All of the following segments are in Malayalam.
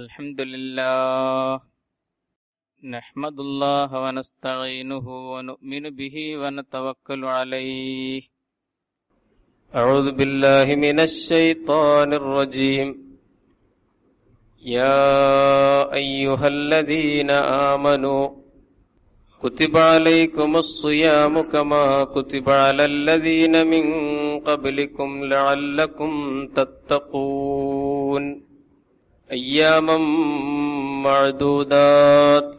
الحمد لله نحمد الله ونستعينه ونؤمن به ونتوكل عليه. أعوذ بالله من الشيطان الرجيم. يا أيها الذين آمنوا كتب عليكم الصيام كما كتب على الذين من قبلكم لعلكم تتقون. أياما معدودات.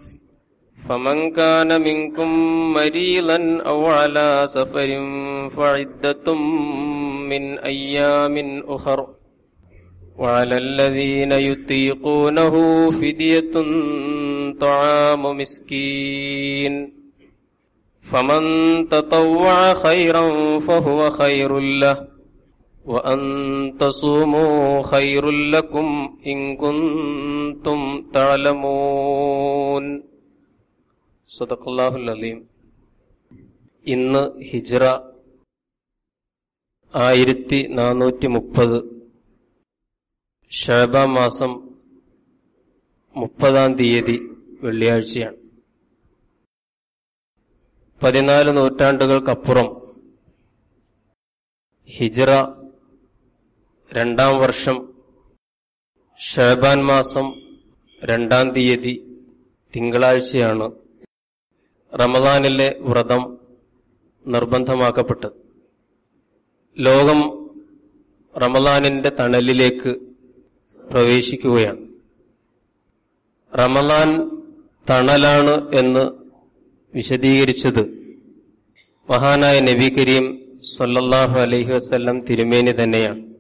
فمن كان منكم مريضا أو على سفر فعدة من أيام أخر. وعلى الذين يطيقونه فدية طعام مسكين. فمن تطوع خيرا فهو خير له. وأن تصوموا خير لكم إن كنتم تعلمون صدق الله العظيم ഇന്ന് ഹിജ്റ ആയിരത്തി നാനൂറ്റി മുപ്പത് ഷാബാ മാസം മുപ്പതാം തീയതി വെള്ളിയാഴ്ചയാണ് പതിനാല് നൂറ്റാണ്ടുകൾക്കപ്പുറം ഹിജ്റ രണ്ടാം വർഷം ഷാബാൻ മാസം രണ്ടാം തീയതി തിങ്കളാഴ്ചയാണ് റമദാനിലെ വ്രതം നിർബന്ധമാക്കപ്പെട്ടത്. ലോകം റമദാനിന്റെ തണലിലേക്ക് പ്രവേശിക്കുകയാണ്. റമദാൻ തണലാണ് എന്ന് വിശദീകരിച്ചത് മഹാനായ നബി കരീം സൊല്ലാഹു അലൈഹി വസല്ലം തിരുമേനി തന്നെയാണ്.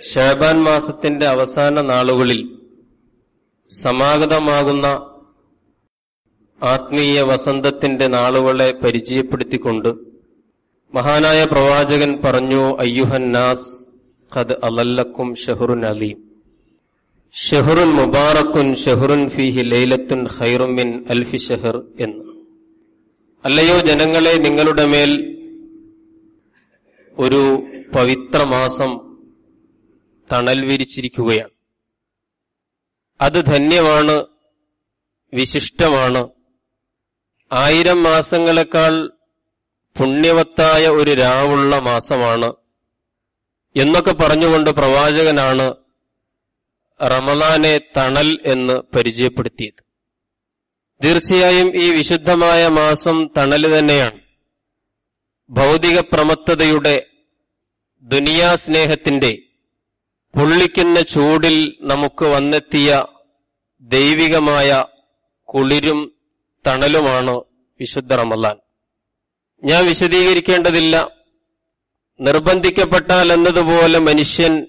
ഷാബാൻ മാസത്തിന്റെ അവസാന നാളുകളിൽ സമാഗതമാകുന്ന ആത്മീയ വസന്തത്തിന്റെ നാളുകളെ പരിചയപ്പെടുത്തിക്കൊണ്ട് മഹാനായ പ്രവാചകൻ പറഞ്ഞു അയ്യുഹൻ നാസ് ഖദ് അലല്ലക്കും ഷഹറുൻ അലീം. ഷെഹുറുൻ മുബാറക്കുൻ ഷെഹുറുൻ ഫിഹി ലൈലത്തുൻ ഖൈറുമിൻ അൽഫി ഷഹർ എന്ന്. അല്ലയോ ജനങ്ങളെ നിങ്ങളുടെ മേൽ ഒരു പവിത്ര മാസം തണൽ വിരിച്ചിരിക്കുകയാണ്. അത് ധന്യമാണ് വിശിഷ്ടമാണ്. ആയിരം മാസങ്ങളെക്കാൾ പുണ്യവത്തായ ഒരു രാവുള്ള മാസമാണ്. എന്നൊക്കെ പറഞ്ഞുകൊണ്ട് പ്രവാചകനാണ് റമലാനെ തണൽ എന്ന് പരിചയപ്പെടുത്തിയത്. തീർച്ചയായും ഈ വിശുദ്ധമായ മാസം തണൽ തന്നെയാണ്. ഭൗതിക പ്രമത്തതയുടെ ദുനിയാ സ്നേഹത്തിന്റെ പൊള്ളിക്കുന്ന ചൂടിൽ നമുക്ക് വന്നെത്തിയ ദൈവികമായ കുളിരും തണലുമാണ് വിശുദ്ധ റമലാൻ ഞാൻ വിശദീകരിക്കേണ്ടതില്ല. നിർബന്ധിക്കപ്പെട്ടാൽ എന്നതുപോലെ മനുഷ്യൻ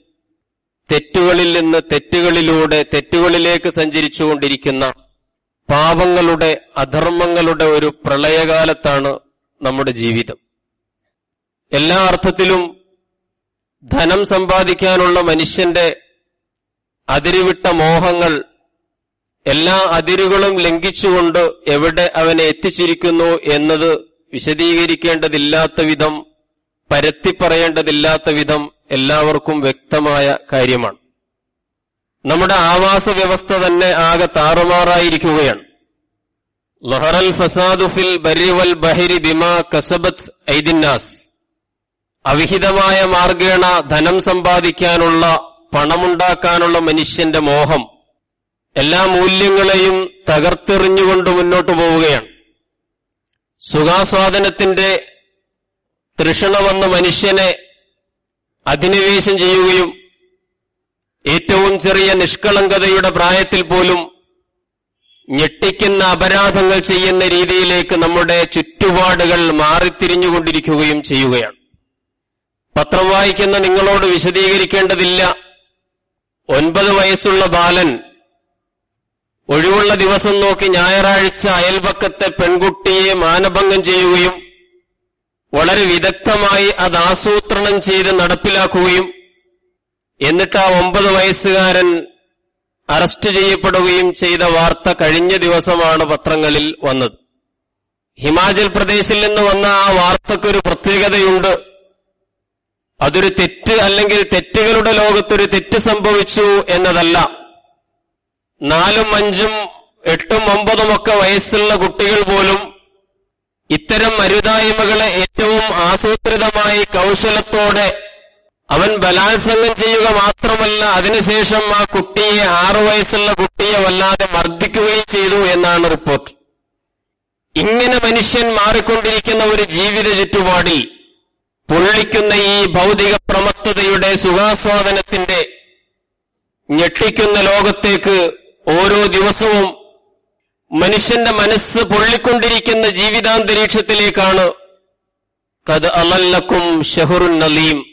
തെറ്റുകളിൽ നിന്ന് തെറ്റുകളിലൂടെ തെറ്റുകളിലേക്ക് സഞ്ചരിച്ചുകൊണ്ടിരിക്കുന്ന പാപങ്ങളുടെ അധർമ്മങ്ങളുടെ ഒരു പ്രളയകാലത്താണ് നമ്മുടെ ജീവിതം. എല്ലാ അർത്ഥത്തിലും ധനം സമ്പാദിക്കാനുള്ള മനുഷ്യന്റെ അതിരുവിട്ട മോഹങ്ങൾ എല്ലാ അതിരുകളും ലംഘിച്ചുകൊണ്ട് എവിടെ അവനെ എത്തിച്ചിരിക്കുന്നു എന്നത് വിശദീകരിക്കേണ്ടതില്ലാത്ത വിധം പരത്തിപ്പറയേണ്ടതില്ലാത്ത വിധം എല്ലാവർക്കും വ്യക്തമായ കാര്യമാണ്. നമ്മുടെ ആവാസ വ്യവസ്ഥ തന്നെ ആകെ താറുമാറായിരിക്കുകയാണ്. ലഹറൽ ഫസാദുഫിൽ ബരിവൽ ബഹിരി ബിമാ കസബത്ത് ഐദിന്നാസ് അവിഹിതമായ മാർഗേണ ധനം സമ്പാദിക്കാനുള്ള പണമുണ്ടാക്കാനുള്ള മനുഷ്യന്റെ മോഹം എല്ലാ മൂല്യങ്ങളെയും തകർത്തെറിഞ്ഞുകൊണ്ട് മുന്നോട്ടു പോവുകയാണ്. സുഖാസ്വാദനത്തിന്റെ തൃഷണ വന്ന മനുഷ്യനെ അധിനിവേശം ചെയ്യുകയും ഏറ്റവും ചെറിയ നിഷ്കളങ്കതയുടെ പ്രായത്തിൽ പോലും ഞെട്ടിക്കുന്ന അപരാധങ്ങൾ ചെയ്യുന്ന രീതിയിലേക്ക് നമ്മുടെ ചുറ്റുപാടുകൾ മാറിത്തിരിഞ്ഞുകൊണ്ടിരിക്കുകയും ചെയ്യുകയാണ്. പത്രം വായിക്കുന്ന നിങ്ങളോട് വിശദീകരിക്കേണ്ടതില്ല. ഒൻപത് വയസ്സുള്ള ബാലൻ ഒഴിവുള്ള ദിവസം നോക്കി ഞായറാഴ്ച അയൽപക്കത്തെ പെൺകുട്ടിയെ മാനഭംഗം ചെയ്യുകയും വളരെ വിദഗ്ധമായി അത് ആസൂത്രണം ചെയ്ത് നടപ്പിലാക്കുകയും എന്നിട്ട് ആ ഒമ്പത് വയസ്സുകാരൻ അറസ്റ്റ് ചെയ്യപ്പെടുകയും ചെയ്ത വാർത്ത കഴിഞ്ഞ ദിവസമാണ് പത്രങ്ങളിൽ വന്നത്. ഹിമാചൽ പ്രദേശിൽ നിന്ന് വന്ന ആ വാർത്തക്കൊരു പ്രത്യേകതയുണ്ട്. അതൊരു തെറ്റ് അല്ലെങ്കിൽ തെറ്റുകളുടെ ലോകത്തൊരു തെറ്റ് സംഭവിച്ചു എന്നതല്ല. നാലും അഞ്ചും എട്ടും ഒമ്പതും ഒക്കെ വയസ്സുള്ള കുട്ടികൾ പോലും ഇത്തരം അരുതായ്മകളെ ഏറ്റവും ആസൂത്രിതമായി കൗശലത്തോടെ അവൻ ബലാത്സംഗം ചെയ്യുക മാത്രമല്ല അതിനുശേഷം ആ കുട്ടിയെ ആറു വയസ്സുള്ള കുട്ടിയെ വല്ലാതെ മർദ്ദിക്കുകയും ചെയ്തു എന്നാണ് റിപ്പോർട്ട്. ഇങ്ങനെ മനുഷ്യൻ മാറിക്കൊണ്ടിരിക്കുന്ന ഒരു ജീവിത ചുറ്റുപാടിൽ പൊള്ളിക്കുന്ന ഈ ഭൗതിക പ്രമത്തതയുടെ സുഖാസ്വാദനത്തിന്റെ ഞെട്ടിക്കുന്ന ലോകത്തേക്ക് ഓരോ ദിവസവും മനുഷ്യന്റെ മനസ്സ് പൊള്ളിക്കൊണ്ടിരിക്കുന്ന ജീവിതാന്തരീക്ഷത്തിലേക്കാണ്. കത് അമല്ലക്കും ഷഹുറുൻ നലീം.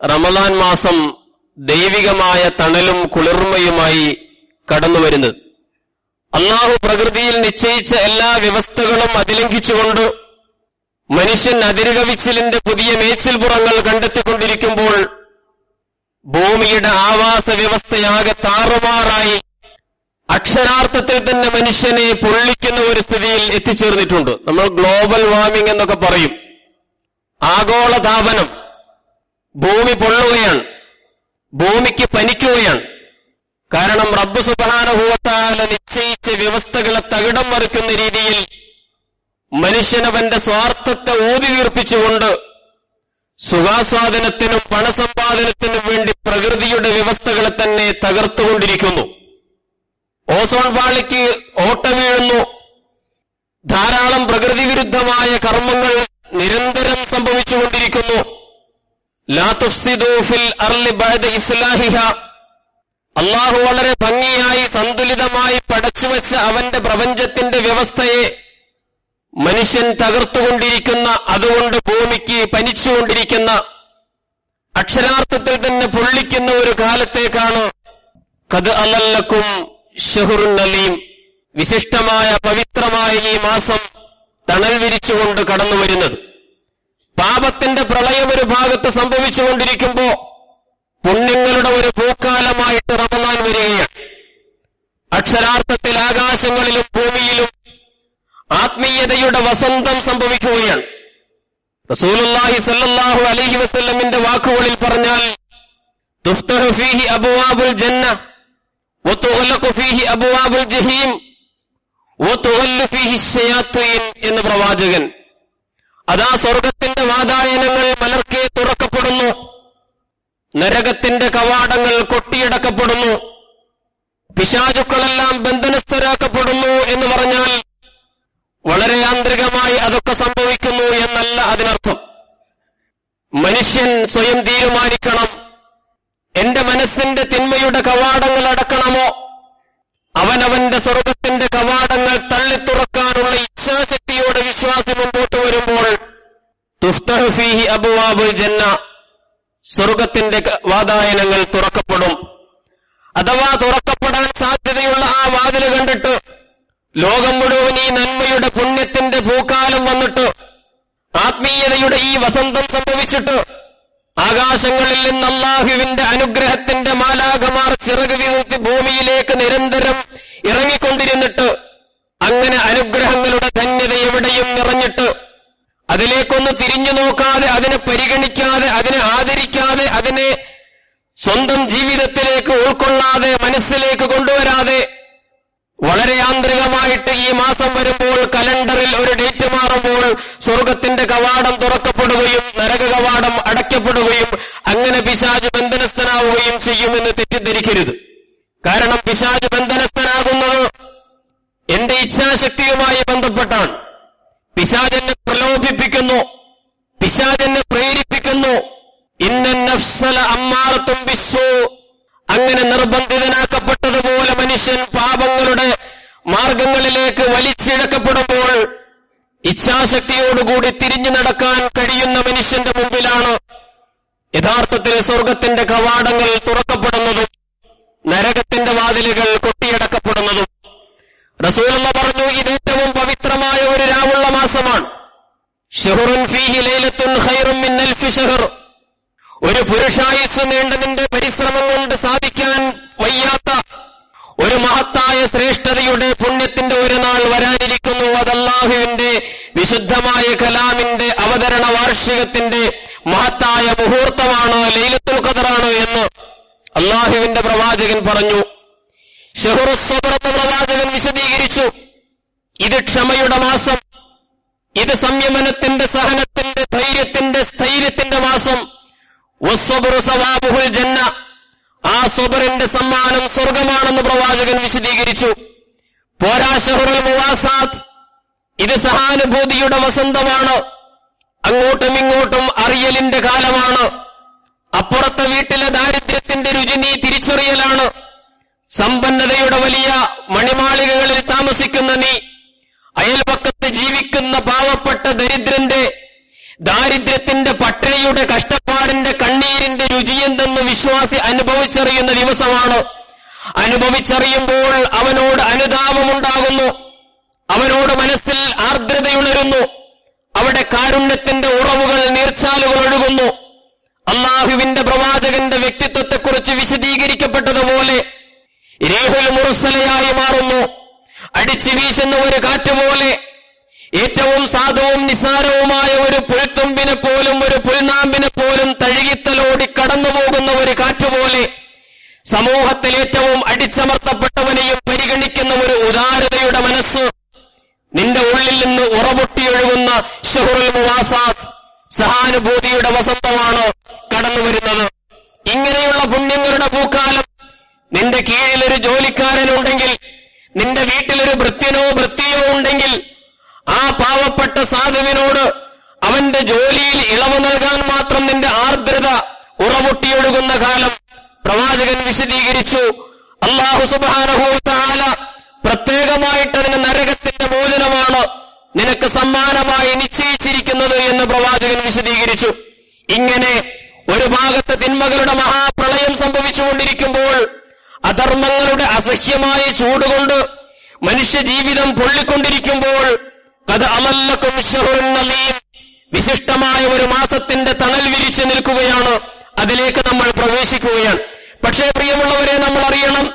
റമലാൻ മാസം ദൈവികമായ തണലും കുളിർമയുമായി കടന്നു വരുന്നത് അള്ളാഹു പ്രകൃതിയിൽ നിശ്ചയിച്ച എല്ലാ വ്യവസ്ഥകളും അതിലംഘിച്ചുകൊണ്ട് മനുഷ്യൻ അതിരുകവിച്ചിലിന്റെ പുതിയ മേച്ചിൽപുറങ്ങൾ കണ്ടെത്തിക്കൊണ്ടിരിക്കുമ്പോൾ ഭൂമിയുടെ ആവാസ വ്യവസ്ഥയാകെ താറുമാറായി. അക്ഷരാർത്ഥത്തിൽ തന്നെ മനുഷ്യനെ പൊള്ളിക്കുന്ന ഒരു സ്ഥിതിയിൽ എത്തിച്ചേർന്നിട്ടുണ്ട്. നമ്മൾ ഗ്ലോബൽ വാർമിംഗ് എന്നൊക്കെ പറയും. ആഗോള താപനം ഭൂമി പൊള്ളുകയാണ്. ഭൂമിക്ക് പനിക്കുകയാണ്. കാരണം റബ്ബ് സുബാനുഭവത്താല നിശ്ചയിച്ച വ്യവസ്ഥകളെ തകിടം മറിക്കുന്ന രീതിയിൽ മനുഷ്യനവന്റെ സ്വാർത്ഥത്തെ ഊതി തീർപ്പിച്ചുകൊണ്ട് സുഖാസ്വാദനത്തിനും പണസമ്പാദനത്തിനും വേണ്ടി പ്രകൃതിയുടെ വ്യവസ്ഥകളെ തന്നെ തകർത്തുകൊണ്ടിരിക്കുന്നു. ഓസോൺ പാളിക്ക് ഓട്ട വീഴുന്നു ധാരാളം പ്രകൃതി വിരുദ്ധമായ കർമ്മങ്ങൾ നിരന്തരം സംഭവിച്ചുകൊണ്ടിരിക്കുന്നു. അള്ളാഹു വളരെ ഭംഗിയായി സന്തുലിതമായി പടച്ചുവെച്ച അവന്റെ പ്രപഞ്ചത്തിന്റെ വ്യവസ്ഥയെ മനുഷ്യൻ തകർത്തുകൊണ്ടിരിക്കുന്ന അതുകൊണ്ട് ഭൂമിക്ക് പനിച്ചുകൊണ്ടിരിക്കുന്ന അക്ഷരാർത്ഥത്തിൽ തന്നെ പൊള്ളിക്കുന്ന ഒരു കാലത്തേക്കാണ് കത് അലല്ലക്കും ഷഹുറുൻ അലീം വിശിഷ്ടമായ പവിത്രമായ ഈ മാസം തണൽ വിരിച്ചുകൊണ്ട് കടന്നു വരുന്നത്. പാപത്തിന്റെ പ്രളയം ഒരു ഭാഗത്ത് സംഭവിച്ചുകൊണ്ടിരിക്കുമ്പോ പുണ്യങ്ങളുടെ ഒരു പൂക്കാലമായിട്ട് റമലാൻ വരികയാണ്. അക്ഷരാർത്ഥത്തിൽ ആകാശങ്ങളിലും ഭൂമിയിലും ആത്മീയതയുടെ വസന്തം സംഭവിക്കുകയാണ്. റസൂലുള്ളാഹി സല്ലല്ലാഹു അലൈഹി വസല്ലമിന്റെ വാക്കുകളിൽ പറഞ്ഞാൽ ഫീഹി അബ്വാബുൽ ജന്ന ഫീഹി അബ്വാബുൽ ജഹീം ഫീഹി എന്ന് പ്രവാചകൻ. അതാ സ്വർഗത്തിന്റെ വാതായനങ്ങൾ മലർക്കെ തുറക്കപ്പെടുന്നു നരകത്തിന്റെ കവാടങ്ങൾ കൊട്ടിയടക്കപ്പെടുന്നു പിശാചുക്കളെല്ലാം ബന്ധനസ്ഥരാക്കപ്പെടുന്നു എന്ന് പറഞ്ഞാൽ വളരെ യാന്ത്രികമായി അതൊക്കെ സംഭവിക്കുന്നു എന്നല്ല അതിനർത്ഥം. മനുഷ്യൻ സ്വയം തീരുമാനിക്കണം. എന്റെ മനസ്സിന്റെ തിന്മയുടെ കവാടങ്ങൾ അടക്കണമോ? അവനവന്റെ സ്വർഗത്തിന്റെ കവാടങ്ങൾ തള്ളി തുറക്കാനുള്ള ഇച്ഛാശക്തിയോടെ വിശ്വാസി മുമ്പോട്ട് വരുമ്പോൾ തുഫ്തഹു ഫീഹി അബുവാബുൽ ജന്ന സ്വർഗത്തിന്റെ വാതായനങ്ങൾ തുറക്കപ്പെടും. അഥവാ തുറക്കപ്പെടാൻ സാധ്യതയുള്ള ആ വാതിൽ കണ്ടിട്ട് ലോകം മുഴുവൻ ഈ നന്മയുടെ പുണ്യത്തിന്റെ പൂക്കാലം വന്നിട്ട് ആത്മീയതയുടെ ഈ വസന്തം സംഭവിച്ചിട്ട് ആകാശങ്ങളിൽ നിന്ന് അള്ളാഹുവിന്റെ അനുഗ്രഹത്തിന്റെ മാലാകമാർ ചിറക് ഭൂമിയിലേക്ക് നിരന്തരം ഇറങ്ങിക്കൊണ്ടിരുന്നിട്ട് അങ്ങനെ അനുഗ്രഹങ്ങളുടെ ധന്യത എവിടെയും നിറഞ്ഞിട്ട് അതിലേക്കൊന്ന് തിരിഞ്ഞു നോക്കാതെ അതിനെ പരിഗണിക്കാതെ അതിനെ ആദരിക്കാതെ അതിനെ സ്വന്തം ജീവിതത്തിലേക്ക് ഉൾക്കൊള്ളാതെ മനസ്സിലേക്ക് കൊണ്ടുവരാതെ വളരെ യാന്ത്രികമായിട്ട് ഈ മാസം വരുമ്പോൾ കലണ്ടറിൽ ഒരു ഡേറ്റ് മാറുമ്പോൾ സ്വർഗത്തിന്റെ കവാടം തുറക്കപ്പെടുകയും നരക കവാടം അടയ്ക്കപ്പെടുകയും അങ്ങനെ പിശാജ് ബന്ധനസ്ഥനാവുകയും ചെയ്യുമെന്ന് തെറ്റിദ്ധരിക്കരുത്. കാരണം പിശാജ് ബന്ധനസ്ഥനാകുന്നത് എന്റെ ഇച്ഛാശക്തിയുമായി ബന്ധപ്പെട്ടാണ്. പിശാജെന്നെ പ്രലോഭിപ്പിക്കുന്നു പിശാജെന്നെ പ്രേരിപ്പിക്കുന്നു. ഇന്ന നഫ്സല അമ്മാറത്തും ബിസ്സു അങ്ങനെ നിർബന്ധിതനാക്കപ്പെട്ടതുപോലെ മനുഷ്യൻ പാപങ്ങളുടെ മാർഗങ്ങളിലേക്ക് വലിച്ചിഴക്കപ്പെടുമ്പോൾ ഇച്ഛാശക്തിയോടുകൂടി തിരിഞ്ഞു നടക്കാൻ കഴിയുന്ന മനുഷ്യന്റെ മുമ്പിലാണ് യഥാർത്ഥത്തിൽ സ്വർഗത്തിന്റെ കവാടങ്ങൾ തുറക്കപ്പെടുന്നതും നരകത്തിന്റെ വാതിലുകൾ കൊട്ടിയടക്കപ്പെടുന്നതും. റസൂലുള്ള പറഞ്ഞു ഇതേറ്റവും പവിത്രമായ ഒരു രാവുള്ള മാസമാണ്. ഷെഹുറുൻ ഫീഹി ലൈലത്തുൻ ഖൈറും മിൻ അൽഫി ഷഹർ. ഒരു പുരുഷായുസ് നീണ്ടതിന്റെ പരിശ്രമം കൊണ്ട് സാധിക്കാൻ വയ്യാത്ത ഒരു മഹത്തായ ശ്രേഷ്ഠതയുടെ പുണ്യത്തിന്റെ ഒരു നാൾ വരാനിരിക്കുന്നു. അതല്ലാഹുവിന്റെ വിശുദ്ധമായ കലാമിന്റെ അവതരണ വാർഷികത്തിന്റെ മഹത്തായ മുഹൂർത്തമാണ് ലൈലത്തുൽ ഖദറാണ് എന്ന് അള്ളാഹുവിന്റെ പ്രവാചകൻ പറഞ്ഞു. ഷെഹുറുസ്വബർ പ്രവാചകൻ വിശദീകരിച്ചു. ഇത് ക്ഷമയുടെ മാസം. ഇത് സംയമനത്തിന്റെ സഹനത്തിന്റെ ധൈര്യത്തിന്റെ സ്ഥൈര്യത്തിന്റെ മാസം. ജന്ന. ആ സമ്മാനം സ്വർഗമാണെന്ന് പ്രവാചകൻ വിശദീകരിച്ചു. പോരാ ഷഹറുൽ മുവാസാത്ത്. ഇത് സഹാനുഭൂതിയുടെ വസന്തമാണ്. അങ്ങോട്ടും ഇങ്ങോട്ടും അറിയലിന്റെ കാലമാണ്. അപ്പുറത്തെ വീട്ടിലെ ദാരിദ്ര്യത്തിന്റെ രുചി നീ തിരിച്ചറിയലാണ്. സമ്പന്നതയുടെ വലിയ മണിമാളികകളിൽ താമസിക്കുന്ന നീ അയൽപക്കത്ത് ജീവിക്കുന്ന പാവപ്പെട്ട ദരിദ്രന്റെ ദാരിദ്ര്യത്തിന്റെ പട്ടിണിയുടെ രുചിയെന്തെന്ന് വിശ്വാസി അനുഭവിച്ചറിയുന്ന ദിവസമാണ്. അനുഭവിച്ചറിയുമ്പോൾ അവനോട് അനുതാപമുണ്ടാകുന്നു. അവനോട് മനസ്സിൽ ആർദ്രതയുണരുന്നു. അവിടെ കാരുണ്യത്തിന്റെ ഉറവുകൾ നീർച്ചാലുകൾ ഒഴുകുന്നു. അള്ളാഹുവിന്റെ പ്രവാചകന്റെ വ്യക്തിത്വത്തെക്കുറിച്ച് വിശദീകരിക്കപ്പെട്ടതുപോലെ രേഹുൽ മുറുസലയായി മാറുന്നു. അടിച്ചു വീശുന്ന ഒരു കാറ്റുപോലെ ഏറ്റവും സാധുവും നിസ്സാരവുമായ ഒരു പുഴത്തുമ്പിനെ പോലും ഒരു പുൽനാമ്പിനെ പോലും തഴുകിത്തലോടി കടന്നുപോകുന്ന ഒരു കാറ്റുപോലെ സമൂഹത്തിൽ ഏറ്റവും അടിച്ചമർത്തപ്പെട്ടവനെയും പരിഗണിക്കുന്ന ഒരു ഉദാരതയുടെ മനസ്സ് നിന്റെ ഉള്ളിൽ നിന്ന് ഉറപൊട്ടിയൊഴുകുന്ന ഷഹുറുൽ മുവാസാദ് സഹാനുഭൂതിയുടെ വസന്തമാണ് കടന്നു വരുന്നത്. ഇങ്ങനെയുള്ള പുണ്യങ്ങളുടെ പൂക്കാലം നിന്റെ കീഴിൽ കീഴിലൊരു ജോലിക്കാരനുണ്ടെങ്കിൽ നിന്റെ വീട്ടിലൊരു ഭൃത്യനോ വൃത്തിയോ ഉണ്ടെങ്കിൽ ആ പാവപ്പെട്ട സാധുവിനോട് അവന്റെ ജോലിയിൽ ഇളവ് നൽകാൻ മാത്രം നിന്റെ ആർദ്രത ഉറപൊട്ടിയൊഴുകുന്ന കാലം പ്രവാചകൻ വിശദീകരിച്ചു. അള്ളാഹു സുബാനഹൂത്താല പ്രത്യേകമായിട്ട് അതിന് നരകത്തിന്റെ മോചനമാണ് നിനക്ക് സമ്മാനമായി നിശ്ചയിച്ചിരിക്കുന്നത് എന്ന് പ്രവാചകൻ വിശദീകരിച്ചു. ഇങ്ങനെ ഒരു ഭാഗത്ത് തിന്മകളുടെ മഹാപ്രളയം സംഭവിച്ചുകൊണ്ടിരിക്കുമ്പോൾ അധർമ്മങ്ങളുടെ അസഹ്യമായ ചൂടുകൊണ്ട് മനുഷ്യജീവിതം പൊള്ളിക്കൊണ്ടിരിക്കുമ്പോൾ അത് അമല്ലക്കും ഷഹുറുന്നലീം വിശിഷ്ടമായ ഒരു മാസത്തിന്റെ തണൽ വിരിച്ചു നിൽക്കുകയാണ്. അതിലേക്ക് നമ്മൾ പ്രവേശിക്കുകയാണ്. പക്ഷേ പ്രിയമുള്ളവരെ നമ്മൾ അറിയണം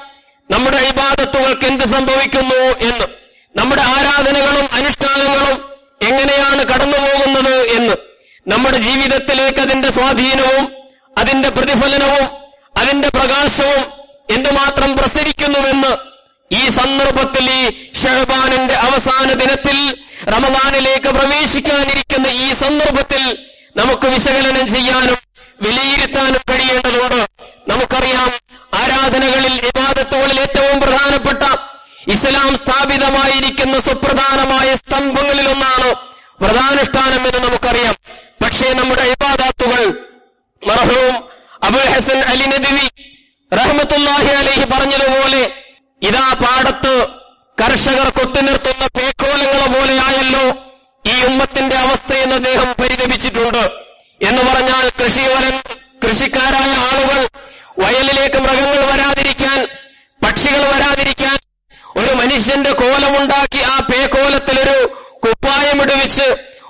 നമ്മുടെ ഇബാദത്തുകൾക്ക് എന്ത് സംഭവിക്കുന്നു എന്ന്. നമ്മുടെ ആരാധനകളും അനുഷ്ഠാനങ്ങളും എങ്ങനെയാണ് കടന്നുപോകുന്നത് എന്ന്. നമ്മുടെ ജീവിതത്തിലേക്ക് അതിന്റെ സ്വാധീനവും അതിന്റെ പ്രതിഫലനവും അതിന്റെ പ്രകാശവും എന്തുമാത്രം പ്രസരിക്കുന്നുവെന്ന് ഈ സന്ദർഭത്തിൽ ഈ ഷഹബാനിന്റെ അവസാന ദിനത്തിൽ റമദാനിലേക്ക് പ്രവേശിക്കാനിരിക്കുന്ന ഈ സന്ദർഭത്തിൽ നമുക്ക് വിശകലനം ചെയ്യാനും വിലയിരുത്താനും കഴിയേണ്ടതുണ്ട്. നമുക്കറിയാം ആരാധനകളിൽ വിവാദത്തുകളിൽ ഏറ്റവും പ്രധാനപ്പെട്ട ഇസ്ലാം സ്ഥാപിതമായിരിക്കുന്ന സുപ്രധാനമായ സ്തംഭങ്ങളിലൊന്നാണ് വ്രതാനുഷ്ഠാനം എന്ന് നമുക്കറിയാം. പക്ഷേ നമ്മുടെ ഇബാദാത്തുകൾ മർഹൂം അബുൽ ഹസൻ അലി നദിവി റഹ്മത്തുല്ലാഹി അലഹി പറഞ്ഞതുപോലെ ഇതാ പാടത്ത് കർഷകർ കൊത്തിനിർത്തുന്ന പേക്കോലങ്ങളെ പോലെയായല്ലോ ഈ ഉമ്മത്തിന്റെ അവസ്ഥയെന്ന് അദ്ദേഹം പരിതപിച്ചിട്ടുണ്ട്. എന്ന് പറഞ്ഞാൽ കൃഷിവരൻ കൃഷിക്കാരായ ആളുകൾ വയലിലേക്ക് മൃഗങ്ങൾ വരാതിരിക്കാൻ പക്ഷികൾ വരാതിരിക്കാൻ ഒരു മനുഷ്യന്റെ കോലമുണ്ടാക്കി ആ പേക്കോലത്തിലൊരു കുപ്പായമിടുവിച്ച്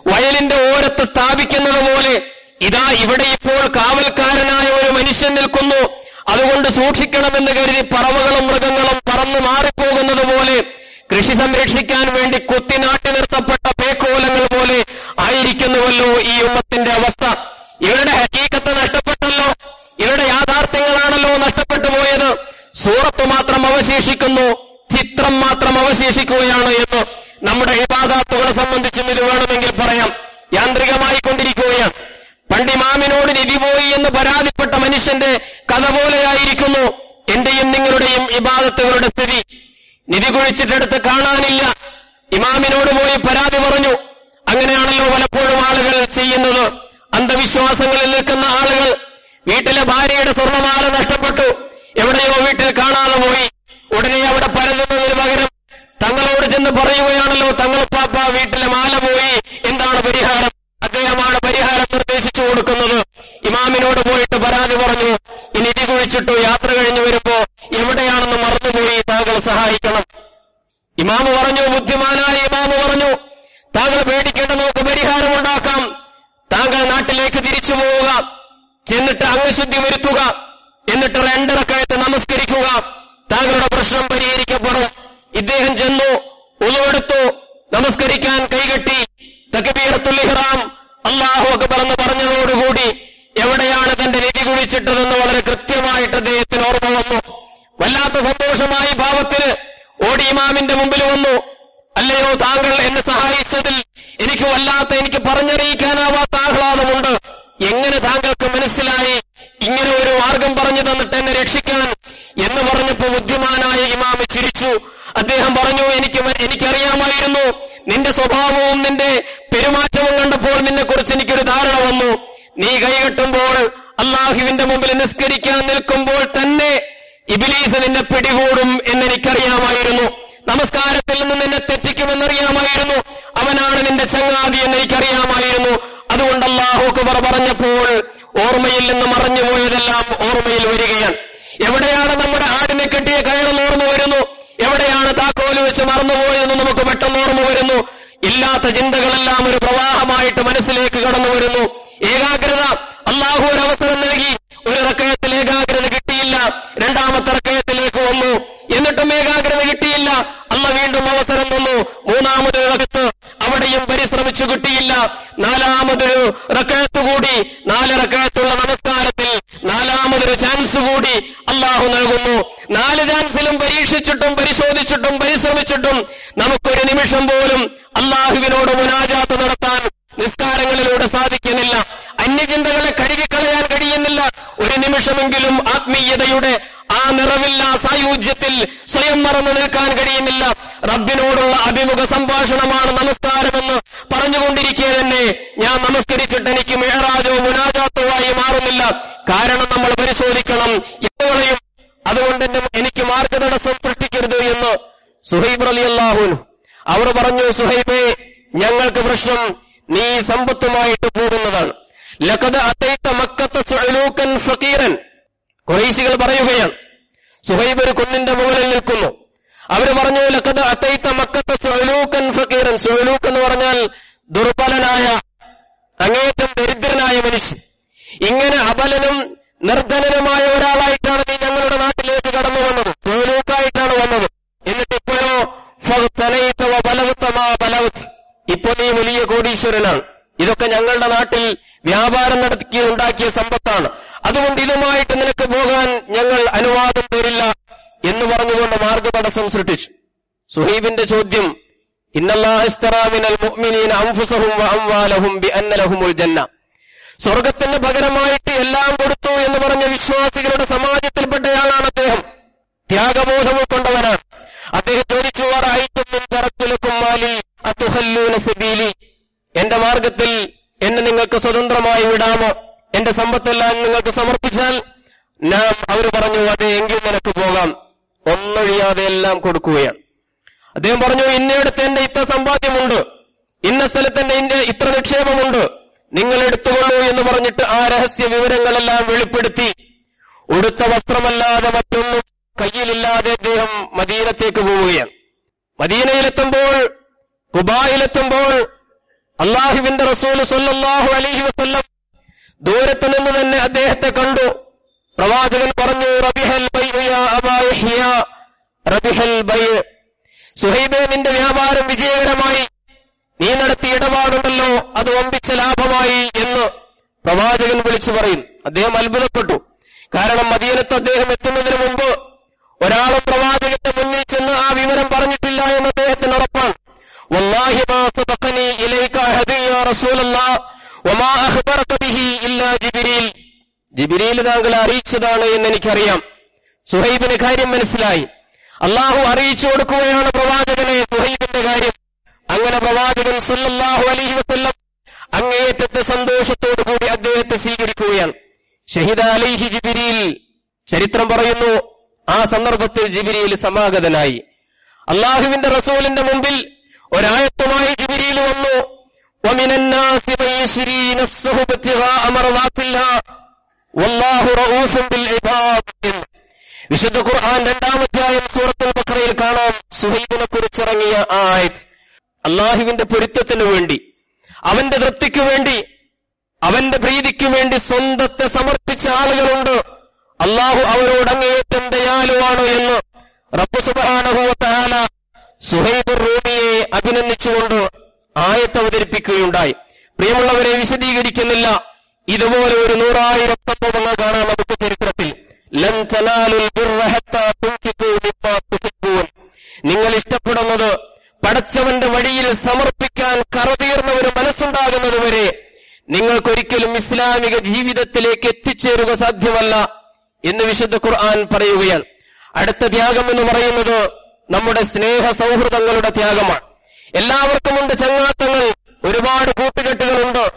വയലിന്റെ ഓരത്ത് സ്ഥാപിക്കുന്നത് പോലെ ഇതാ ഇവിടെ ഇപ്പോൾ കാവൽക്കാരനായ ഒരു മനുഷ്യൻ നിൽക്കുന്നു. അതുകൊണ്ട് സൂക്ഷിക്കണമെന്ന് കരുതി പറവകളും മൃഗങ്ങളും പറന്നു മാറിപ്പോകുന്നത് പോലെ കൃഷി സംരക്ഷിക്കാൻ വേണ്ടി കുത്തി നാട്ടി നിർത്തപ്പെട്ട പേക്കോലങ്ങൾ പോലെ ആയിരിക്കുന്നുവല്ലോ ഈ ഉമ്മത്തിന്റെ അവസ്ഥ. ഇവരുടെ ഹക്കീക്കത്ത് നഷ്ടപ്പെട്ടല്ലോ. ഇവരുടെ യാഥാർത്ഥ്യങ്ങളാണല്ലോ നഷ്ടപ്പെട്ടു പോയത്. സൂറത്ത് മാത്രം അവശേഷിക്കുന്നു. ചിത്രം മാത്രം അവശേഷിക്കുകയാണ് എന്ന് നമ്മുടെ ഇബാദാത്തുകളെ സംബന്ധിച്ചും ഇത് വേണമെങ്കിൽ പറയാം. യാന്ത്രികമായി കൊണ്ടിരിക്കുകയാണ് പണ്ട് നിധി പോയി എന്ന് പരാതിപ്പെട്ട മനുഷ്യന്റെ കഥ പോലെയായിരിക്കുന്നു എന്റെയും നിങ്ങളുടെയും ഇബാദത്തുകളുടെ സ്ഥിതി. നിധി കുഴിച്ചിട്ടെടുത്ത് കാണാനില്ല. ഇമാമിനോട് പോയി പരാതി പറഞ്ഞു. അങ്ങനെയാണല്ലോ പലപ്പോഴും ആളുകൾ ചെയ്യുന്നത്. അന്ധവിശ്വാസങ്ങളിൽ നിൽക്കുന്ന ആളുകൾ. വീട്ടിലെ ഭാര്യയുടെ സ്വർണമാല നഷ്ടപ്പെട്ടു. എവിടെയോ വീട്ടിൽ കാണാതെ പോയി. ഉടനെ അവിടെ പരതുന്നതിന് പകരം തങ്ങളോട് ചെന്ന് പറയുകയാണല്ലോ തങ്ങൾ പാപ്പ വീട്ടിലെ മാല പോയി. എന്താണ് പരിഹാരം? അദ്ദേഹമാണ് പരിഹാരം നിർദ്ദേശിച്ചു കൊടുക്കുന്നത്. ഇമാമിനോട് പോയിട്ട് പരാതി പറഞ്ഞു നിധി കുഴിച്ചിട്ടു യാത്ര കഴിഞ്ഞു വരുമ്പോ എവിടെയാണെന്ന് മറന്നുപോയി താങ്കൾ സഹായിക്കണം. ഇമാമ് പറഞ്ഞു ബുദ്ധിമാനായ ഇമാമ് പറഞ്ഞു താങ്കൾ പേടിക്കേണ്ട നമുക്ക് പരിഹാരം ഉണ്ടാക്കാം താങ്കൾ നാട്ടിലേക്ക് തിരിച്ചു പോവുക ചെന്നിട്ട് അംഗശുദ്ധി വരുത്തുക എന്നിട്ട് രണ്ടരക്കയത്ത് നമസ്കരിക്കുക. താങ്കളുടെ പ്രശ്നം പരിഹരിക്കപ്പെടും. ഇദ്ദേഹം ചെന്നു ഉളുവെടുത്തു നമസ്കരിക്കാൻ കൈകെട്ടി തകബീറത്തുൽ ഇഹ്റാം അള്ളാഹു അക്ബർ എന്ന് പറഞ്ഞതോടുകൂടി എവിടെയാണ് തന്റെ നിധി കുഴിച്ചിട്ടതെന്ന് വളരെ കൃത്യമായിട്ട് അദ്ദേഹത്തിന് ഓർമ്മ വന്നു. വല്ലാത്ത സന്തോഷമായി ഭാവത്തിന് ഓടി ഇമാമിന്റെ മുമ്പിൽ വന്നു. അല്ലയോ താങ്കൾ എന്നെ സഹായിച്ചതിൽ എനിക്ക് വല്ലാത്ത എനിക്ക് പറഞ്ഞറിയിക്കാനാവാത്ത ആഹ്ലാദമുണ്ട്. എങ്ങനെ താങ്കൾക്ക് മനസ്സിലായി? ഇങ്ങനെ ഒരു മാർഗം പറഞ്ഞു തന്നിട്ട് എന്നെ രക്ഷിക്കാൻ എന്ന് പറഞ്ഞപ്പോ ബുദ്ധിമാനായ ഇമാമ് ചിരിച്ചു. അദ്ദേഹം പറഞ്ഞു എനിക്ക് എനിക്കറിയാമായിരുന്നു. നിന്റെ സ്വഭാവവും നിന്റെ പെരുമാറ്റവും കണ്ടപ്പോൾ നിന്നെക്കുറിച്ച് എനിക്കൊരു ധാരണ വന്നു. നീ കൈകെട്ടുമ്പോൾ അള്ളാഹുവിന്റെ മുമ്പിൽ നിസ്കരിക്കാൻ നിൽക്കുമ്പോൾ തന്നെ ഇബിലീസ് നിന്നെ പിടികൂടും എന്നെനിക്കറിയാമായിരുന്നു. നമസ്കാരത്തിൽ നിന്ന് നിന്നെ തെറ്റിക്കുമെന്നറിയാമായിരുന്നു. അവനാണ് നിന്റെ ചങ്ങാതി എന്നെനിക്കറിയാമായിരുന്നു. അതുകൊണ്ട് അള്ളാഹു അക്ബർ പറഞ്ഞപ്പോൾ ഓർമ്മയിൽ നിന്ന് മറഞ്ഞുപോയതെല്ലാം ഓർമ്മയിൽ വരികയാണ്. എവിടെയാണ് നമ്മുടെ ആടിനെ കെട്ടിയ കയറെന്ന് ഓർമ്മ വരുന്നു? എവിടെയാണ് താക്കോൽ വെച്ച് മറന്നുപോയതെന്ന് നമുക്ക് പെട്ടെന്ന് ഓർമ്മ വരുന്നു? ഇല്ലാത്ത ചിന്തകളെല്ലാം ഒരു പ്രവാഹമായിട്ട് മനസ്സിലേക്ക് കടന്നു വരുന്നു. ഏകാഗ്രത അള്ളാഹു ഒരു അവസരം നൽകി. ഒരു റക്കയത്തിൽ ഏകാഗ്രത കിട്ടിയില്ല. രണ്ടാമത്തെ റക്കയത്തിലേക്ക് വന്നു. എന്നിട്ടും ഏകാഗ്രത കിട്ടിയില്ല. അല്ല വീണ്ടും അവസരം തന്നു മൂന്നാമത് റക്കത്ത് അവിടെയും പരിശ്രമിച്ചു കിട്ടിയില്ല. നാലാമതൊരു റക്കാത്ത് കൂടി നാല് റക്കാത്തുള്ള നമസ്കാരത്തിൽ നാലാമതൊരു ചാൻസ് കൂടി അള്ളാഹു നൽകുന്നു. നാല് ചാൻസിലും പരീക്ഷിച്ചിട്ടും പരിശോധിച്ചിട്ടും പരിശ്രമിച്ചിട്ടും നമുക്കൊരു നിമിഷം പോലും അള്ളാഹുവിനോട് മുനാജാത്ത് നടത്താൻ നിസ്കാരങ്ങളിലൂടെ സാധിക്കുന്നില്ല. അന്യചിന്തകളെ കഴുകിക്കളയാൻ കഴിയുന്നില്ല. ഒരു നിമിഷമെങ്കിലും ആത്മീയതയുടെ ആ നിറവില്ല സായുജ്യത്തിൽ സ്വയം മറന്നു നിൽക്കാൻ കഴിയുന്നില്ല. റബ്ബിനോടുള്ള അഭിമുഖ സംഭാഷണമാണ് നമസ്കാരമെന്ന് പറഞ്ഞുകൊണ്ടിരിക്കെ തന്നെ ഞാൻ നമസ്കരിച്ചിട്ട് എനിക്ക് മേറാജോ മുനാജാത്തോ ആയി മാറുന്നില്ല. കാരണം നമ്മൾ പരിശോധിക്കണം. എപ്പോഴെയും അതുകൊണ്ട് തന്നെ എനിക്ക് മാർഗതടസ്സം സൃഷ്ടിക്കരുത് എന്ന് സുഹൈബ് അലി അള്ളാഹുൻ അവർ പറഞ്ഞു സുഹൈബേ ഞങ്ങൾക്ക് പ്രശ്നം നീ സമ്പത്തുമായിട്ട് പോകുന്നതാണ്. ലഖദ് അതൈത്ത മക്കത്ത് സുഅലൂക്കൻ ഫക്കീരൻ കുറേശികൾ പറയുകയാണ് സുഹൈബ് ഒരു കുന്നിന്റെ മുകളിൽ നിൽക്കുന്നു. അവർ പറഞ്ഞു ലഖദ് അതൈത്ത മക്കത്ത് സുഅലൂക്കൻ ഫക്കീരൻ സുഅലൂക്ക് എന്ന് പറഞ്ഞാൽ ദുർബലനായ അങ്ങേറ്റം ദരിദ്രനായ മനുഷ്യൻ. ഇങ്ങനെ അബലനും നിർധനനുമായ ഒരാളായിട്ടാണ് നീ ഞങ്ങളുടെ നാട്ടിലേക്ക് കടന്നു വന്നത്. സുഹലൂക്കായിട്ടാണ് വന്നത്. എന്നിട്ട് ഇപ്പോഴോ ഫഗ്തനൈത വബലഗ്ത മാ ഈ വലിയ കോടീശ്വരനാണ്. ഇതൊക്കെ ഞങ്ങളുടെ നാട്ടിൽ വ്യാപാരം നടത്തി ഉണ്ടാക്കിയ സമ്പത്താണ്. അതുകൊണ്ട് ഇതുമായിട്ട് നിനക്ക് പോകാൻ ഞങ്ങൾ അനുവാദം തരില്ല എന്ന് പറഞ്ഞുകൊണ്ട് മാർഗതടസ്സം സൃഷ്ടിച്ചു. സുഹൈബിന്റെ ചോദ്യം സ്വർഗത്തിന് പകരമായിട്ട് എല്ലാം കൊടുത്തു എന്ന് പറഞ്ഞ വിശ്വാസികളുടെ സമാജത്തിൽപ്പെട്ടയാളാണ് അദ്ദേഹം. ത്യാഗബോധം ഉൾക്കൊണ്ടവനാണ്. അദ്ദേഹം ചോദിച്ചു "വറഅയ്തും തറക്കുലക്കും മാലി എന്റെ മാർഗത്തിൽ എന്നെ നിങ്ങൾക്ക് സ്വതന്ത്രമായി വിടാമോ? എന്റെ സമ്പത്തെല്ലാം നിങ്ങൾക്ക് സമർപ്പിച്ചാൽ ഞാൻ അവർ പറഞ്ഞു അതെ എങ്കിൽ നിനക്ക് പോകാം. ഒന്നൊഴിയാതെ എല്ലാം കൊടുക്കുകയാണ്. അദ്ദേഹം പറഞ്ഞു ഇന്നയിടത്ത് എന്റെ ഇത്ര സമ്പാദ്യമുണ്ട്. ഇന്ന സ്ഥലത്ത് എന്റെ ഇത്ര നിക്ഷേപമുണ്ട്. നിങ്ങൾ എടുത്തുകൊള്ളൂ എന്ന് പറഞ്ഞിട്ട് ആ രഹസ്യ വിവരങ്ങളെല്ലാം വെളിപ്പെടുത്തി. ഉടുത്ത വസ്ത്രമല്ലാതെ മറ്റൊന്നും കയ്യിലില്ലാതെ അദ്ദേഹം മദീനത്തേക്ക് പോവുകയാണ്. മദീനയിലെത്തുമ്പോൾ കുബായിലെത്തുമ്പോൾ അള്ളാഹുവിന്റെ റസൂൽ സല്ലാഹു അലഹി വസ്ല്ലം ദൂരത്തു നിന്ന് തന്നെ അദ്ദേഹത്തെ കണ്ടു. പ്രവാചകൻ പറഞ്ഞു റബിഹൽ റബിഹൽ വ്യാപാരം വിജയകരമായി. നീ നടത്തിയ ഇടപാടുണ്ടല്ലോ അത് ഒമ്പിച്ച ലാഭമായി എന്ന് പ്രവാചകൻ വിളിച്ചു പറയും. അദ്ദേഹം അത്ഭുതപ്പെട്ടു. കാരണം മദീനത്ത് അദ്ദേഹം എത്തുന്നതിന് മുമ്പ് ഒരാളും പ്രവാചകന്റെ മുന്നിൽ ചെന്ന് ആ വിവരം പറഞ്ഞിട്ടില്ല എന്ന് അദ്ദേഹത്തിന് ഉറപ്പാണ്. വല്ലാഹി മാ സബഖനി ഇലൈക يا رسول റസൂലല്ലാഹ് വമാ അഖ്ബറക ബിഹി ഇല്ലാ ജിബ്രീൽ ജിബ്രീൽ താങ്കൾ അറിയിച്ചതാണ് എന്ന് എനിക്കറിയാം സുഹൈബിന് കാര്യം മനസ്സിലായി. അള്ളാഹു അറിയിച്ചു കൊടുക്കുകയാണ് പ്രവാചകനെ സുഹൈബിന്റെ കാര്യം. അങ്ങനെ പ്രവാചകൻ സല്ലല്ലാഹു അലൈഹി വസല്ലം അങ്ങേയറ്റത്തെ സന്തോഷത്തോടു കൂടി അദ്ദേഹത്തെ സ്വീകരിക്കുകയാണ്. ഷഹിദ അലൈഹി ജിബിരിയിൽ ചരിത്രം പറയുന്നു ആ സന്ദർഭത്തിൽ ജിബിരിയിൽ സമാഗതനായി. അള്ളാഹുവിന്റെ റസൂലിന്റെ മുമ്പിൽ ഒരായത്തുമായി ജിബിരിയിൽ വന്നു. വിശുദ്ധ ഖുർആൻ രണ്ടാം അധ്യായം സൂറത്തുൽ ബക്രയിൽ കാണാം. സുഹൈബിനെ കുറിച്ചിറങ്ങിയ ആയത് അള്ളാഹുവിന്റെ പൊരുത്തത്തിനു വേണ്ടി അവന്റെ തൃപ്തിക്കു വേണ്ടി അവന്റെ പ്രീതിക്കു വേണ്ടി സ്വന്തത്തെ സമർപ്പിച്ച ആളുകളുണ്ട്. അള്ളാഹു അവരോടങ്ങേറ്റം ദയാലുവാണ് എന്ന് റബ്ബു സുബാനഹുല സുഹൈബുർ റൂമിയെ അഭിനന്ദിച്ചുകൊണ്ട് ആയത്ത് അവതരിപ്പിക്കുകയുണ്ടായി. പ്രിയമുള്ളവരെ വിശദീകരിക്കുന്നില്ല. ഇതുപോലെ ഒരു നൂറായിരം സംഭവങ്ങൾ കാണാം നമുക്ക് ചരിത്രത്തിൽ. നിങ്ങൾ ഇഷ്ടപ്പെടുന്നത് പടച്ചവന്റെ വഴിയിൽ സമർപ്പിക്കാൻ കറതീർന്ന ഒരു മനസ്സുണ്ടാകുന്നതുവരെ നിങ്ങൾക്കൊരിക്കലും ഇസ്ലാമിക ജീവിതത്തിലേക്ക് എത്തിച്ചേരുക സാധ്യമല്ല എന്ന് വിശുദ്ധ ഖുർആൻ പറയുകയാണ്. അടുത്ത ത്യാഗം എന്ന് പറയുന്നത് നമ്മുടെ സ്നേഹ സൗഹൃദങ്ങളുടെ ത്യാഗമാണ്. എല്ലാവർക്കുമുണ്ട് ചങ്ങാത്തങ്ങൾ. ഒരുപാട് കൂട്ടുകെട്ടുകളുണ്ട്.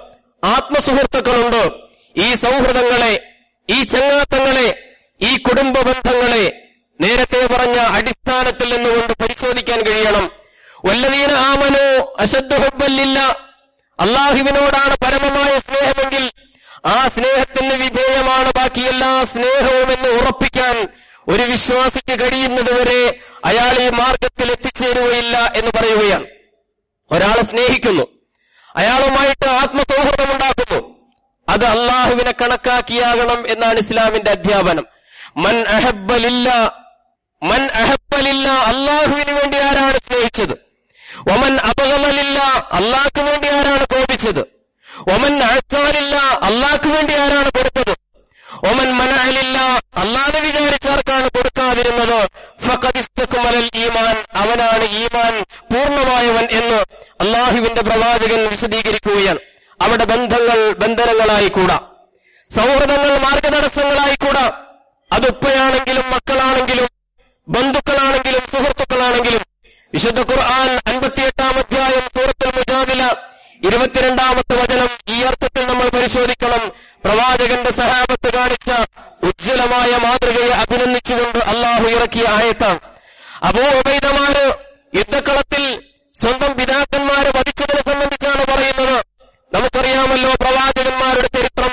ആത്മസുഹൃത്തുക്കളുണ്ട്. ഈ സൗഹൃദങ്ങളെ ഈ ചങ്ങാത്തങ്ങളെ ഈ കുടുംബ ബന്ധങ്ങളെ നേരത്തെ പറഞ്ഞ അടിസ്ഥാനത്തിൽ നിന്നുകൊണ്ട് പരിശോധിക്കാൻ കഴിയണം. വല്ലതീന ആമനോ അശദ്ധ ഹുബല്ലില്ല അള്ളാഹുവിനോടാണ് പരമമായ സ്നേഹമെങ്കിൽ ആ സ്നേഹത്തിന് വിധേയമാണ് ബാക്കി എല്ലാ സ്നേഹവും എന്ന് ഉറപ്പിക്കാൻ ഒരു വിശ്വാസിക്ക് കഴിയുന്നതുവരെ അയാൾ ഈ മാർഗത്തിൽ എത്തിച്ചേരുകയില്ല എന്ന് പറയുകയാണ്. ഒരാളെ സ്നേഹിക്കുന്നു. അയാളുമായിട്ട് ആത്മസൗഹൃദം ഉണ്ടാക്കുന്നു. അത് അള്ളാഹുവിനെ കണക്കാക്കിയാകണം എന്നാണ് ഇസ്ലാമിന്റെ അധ്യാപനം. മൻ അഹബലില്ല മൻ അഹബലില്ല അള്ളാഹുവിന് വേണ്ടി ആരാണ് സ്നേഹിച്ചത്? ഒമൻ അപകമലില്ല അള്ളാഹ്ക്ക് വേണ്ടി ആരാണ് കോപിച്ചത്? ഒമൻ അഴച്ചാലില്ല അള്ളാഹ്ക്ക് വേണ്ടി ആരാണ് കൊടുത്തത്? ഒമൻ മനഅലില്ല അള്ളാഹ് വിചാരിച്ചാർക്കാണ് കൊടുക്കാതിരുന്നത്? ഫക്കതിസ്തക്കുമലൽ ഈമാൻ അവനാണ് ഈമാൻ പൂർണമായവൻ എന്ന് അള്ളാഹുവിന്റെ പ്രവാചകൻ വിശദീകരിക്കുകയാണ്. അവിടെ ബന്ധങ്ങൾ ബന്ധനങ്ങളായിക്കൂടാ സൗഹൃദങ്ങൾ മാർഗതടസ്സങ്ങളായിക്കൂടാ അത് ഉപ്പയാണെങ്കിലും മക്കളാണെങ്കിലും ബന്ധുക്കളാണെങ്കിലും സുഹൃത്തുക്കളാണെങ്കിലും. വിശുദ്ധ ഖുർആൻ അൻപത്തിയെട്ടാം അധ്യായം സൂറത്തുൽ മുജാദില ഇരുപത്തിരണ്ടാമത്തെ വചനം ഈ അർത്ഥത്തിൽ നമ്മൾ പരിശോധിക്കണം. പ്രവാചകന്റെ സഹാബത്ത് കാണിച്ച ഉജ്ജ്വലമായ മാതൃകയെ അഭിനന്ദിച്ചുകൊണ്ട് അള്ളാഹു ഇറക്കിയ ആയത്താണ്. അബൂ ഉബൈദമാര് യുദ്ധക്കളത്തിൽ സ്വന്തം പിതാക്കന്മാരെ വധിച്ചതിനെ സംബന്ധിച്ചാണ് പറയുന്നത്. നമുക്കറിയാമല്ലോ പ്രവാചകന്മാരുടെ ചരിത്രം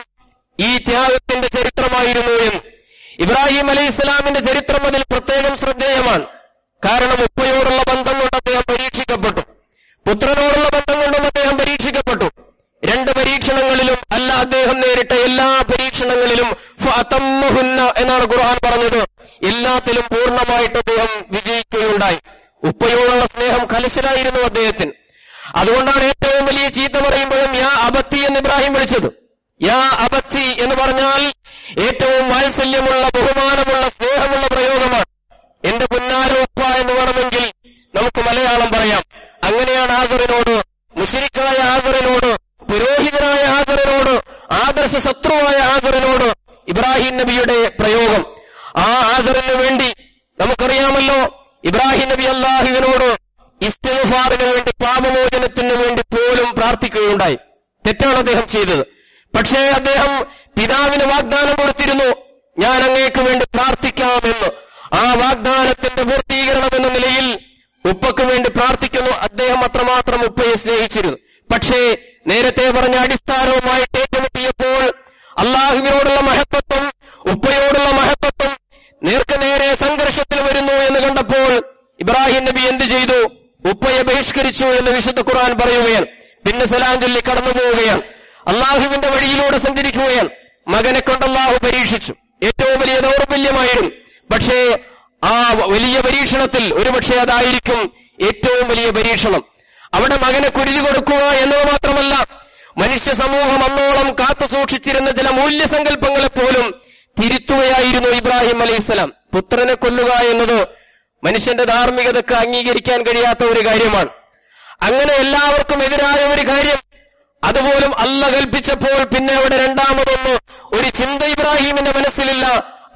ഈ ത്യാഗത്തിന്റെ ചരിത്രമായിരുന്നു എന്ന്. ഇബ്രാഹിം അലൈഹി ഇസ്ലാമിന്റെ ചരിത്രം അതിൽ പ്രത്യേകം ശ്രദ്ധേയമാണ്. കാരണം ഉപ്പയോടുള്ള ബന്ധം കൊണ്ട് അദ്ദേഹം പരീക്ഷിക്കപ്പെട്ടു. പുത്രനോടുള്ള ബന്ധം കൊണ്ടും അദ്ദേഹം പരീക്ഷിക്കപ്പെട്ടു. രണ്ട് പരീക്ഷണങ്ങളിലും അല്ല അദ്ദേഹം നേരിട്ട എല്ലാ പരീക്ഷണങ്ങളിലും എന്നാണ് ഖുർആൻ പറഞ്ഞത്. എല്ലാത്തിലും പൂർണമായിട്ട് അദ്ദേഹം വിജയിക്കുകയുണ്ടായി. ഉപ്പയോടുള്ള കലശലായിരുന്നു അദ്ദേഹത്തിന്. അതുകൊണ്ടാണ് ഏറ്റവും വലിയ ചീത്ത പറയുമ്പോഴും യാ അബത്തി എന്ന് ഇബ്രാഹിം വിളിച്ചത്. യാ അബത്തി എന്ന് പറഞ്ഞാൽ ഏറ്റവും വാത്സല്യമുള്ള ബഹുമാനമുള്ള സ്നേഹമുള്ള പ്രയോഗമാണ് എന്റെ പുന്നാര ഉപ്പ എന്ന് വേണമെങ്കിൽ നമുക്ക് മലയാളം പറയാം അങ്ങനെയാണ് ആസറിനോട് മുഷിരിക്കായ ആസറിനോട് പുരോഹിതനായ ആസറിനോട് ആദർശ ശത്രുവായ ആസറിനോട് ഇബ്രാഹിം നബിയുടെ പ്രയോഗം ആ ആസറിന് വേണ്ടി നമുക്കറിയാമല്ലോ ഇബ്രാഹിം നബി അള്ളാഹുവിനോട് ഇസ്തിഫാറിന് വേണ്ടി പാപമോചനത്തിന് വേണ്ടി പോലും പ്രാർത്ഥിക്കുകയുണ്ടായി തെറ്റാണ് അദ്ദേഹം ചെയ്തത് പക്ഷേ അദ്ദേഹം പിതാവിന് വാഗ്ദാനം കൊടുത്തിരുന്നു ഞാൻ അങ്ങേക്ക് വേണ്ടി പ്രാർത്ഥിക്കാമെന്ന് ആ വാഗ്ദാനത്തിന്റെ പൂർത്തീകരണം എന്ന നിലയിൽ ഉപ്പക്ക് വേണ്ടി പ്രാർത്ഥിക്കുന്നു അദ്ദേഹം അത്രമാത്രം ഉപ്പയെ സ്നേഹിച്ചിരുന്നു പക്ഷേ നേരത്തെ പറഞ്ഞ അടിസ്ഥാനവുമായിട്ട് ഏറ്റുമുട്ടിയപ്പോൾ അള്ളാഹുവിനോടുള്ള മഹത്വത്വം ഉപ്പയോടുള്ള മഹത്വത്വം നേർക്ക് നേരെ സംഘർഷത്തിൽ വരുന്നു എന്ന് കണ്ടപ്പോൾ ഇബ്രാഹിം നബി എന്ത് ചെയ്തു ഉപ്പയെ ബഹിഷ്കരിച്ചു എന്ന് വിശുദ്ധ ഖുർആൻ പറയുകയാണ് പിന്നെ സലാം ചൊല്ലി കടന്നു പോവുകയാണ്. അള്ളാഹുവിന്റെ വഴിയിലൂടെ സഞ്ചരിക്കുകയാണ്. മകനെ കൊണ്ട് അള്ളാഹു പരീക്ഷിച്ചു. ഏറ്റവും വലിയ ദൗർബല്യമായിരുന്നു. പക്ഷേ ആ വലിയ പരീക്ഷണത്തിൽ ഒരുപക്ഷെ അതായിരിക്കും ഏറ്റവും വലിയ പരീക്ഷണം. അവിടെ മകനെ കുരുതി കൊടുക്കുക എന്നത് മാത്രമല്ല മനുഷ്യ സമൂഹം അന്നോളം കാത്തു സൂക്ഷിച്ചിരുന്ന ചില മൂല്യസങ്കല്പങ്ങളെ പോലും തിരുത്തുകയായിരുന്നു ഇബ്രാഹിം അലൈഹിസ്സലാം. പുത്രനെ കൊല്ലുക എന്നത് മനുഷ്യന്റെ ധാർമ്മികതക്ക് അംഗീകരിക്കാൻ കഴിയാത്ത ഒരു കാര്യമാണ്. അങ്ങനെ എല്ലാവർക്കും എതിരായ ഒരു കാര്യം. അതുപോലും അല്ല കൽപ്പിച്ചപ്പോൾ പിന്നെ അവിടെ രണ്ടാമതൊന്ന് ഒരു ചിന്ത ഇബ്രാഹിമിന്റെ മനസ്സിലില്ല.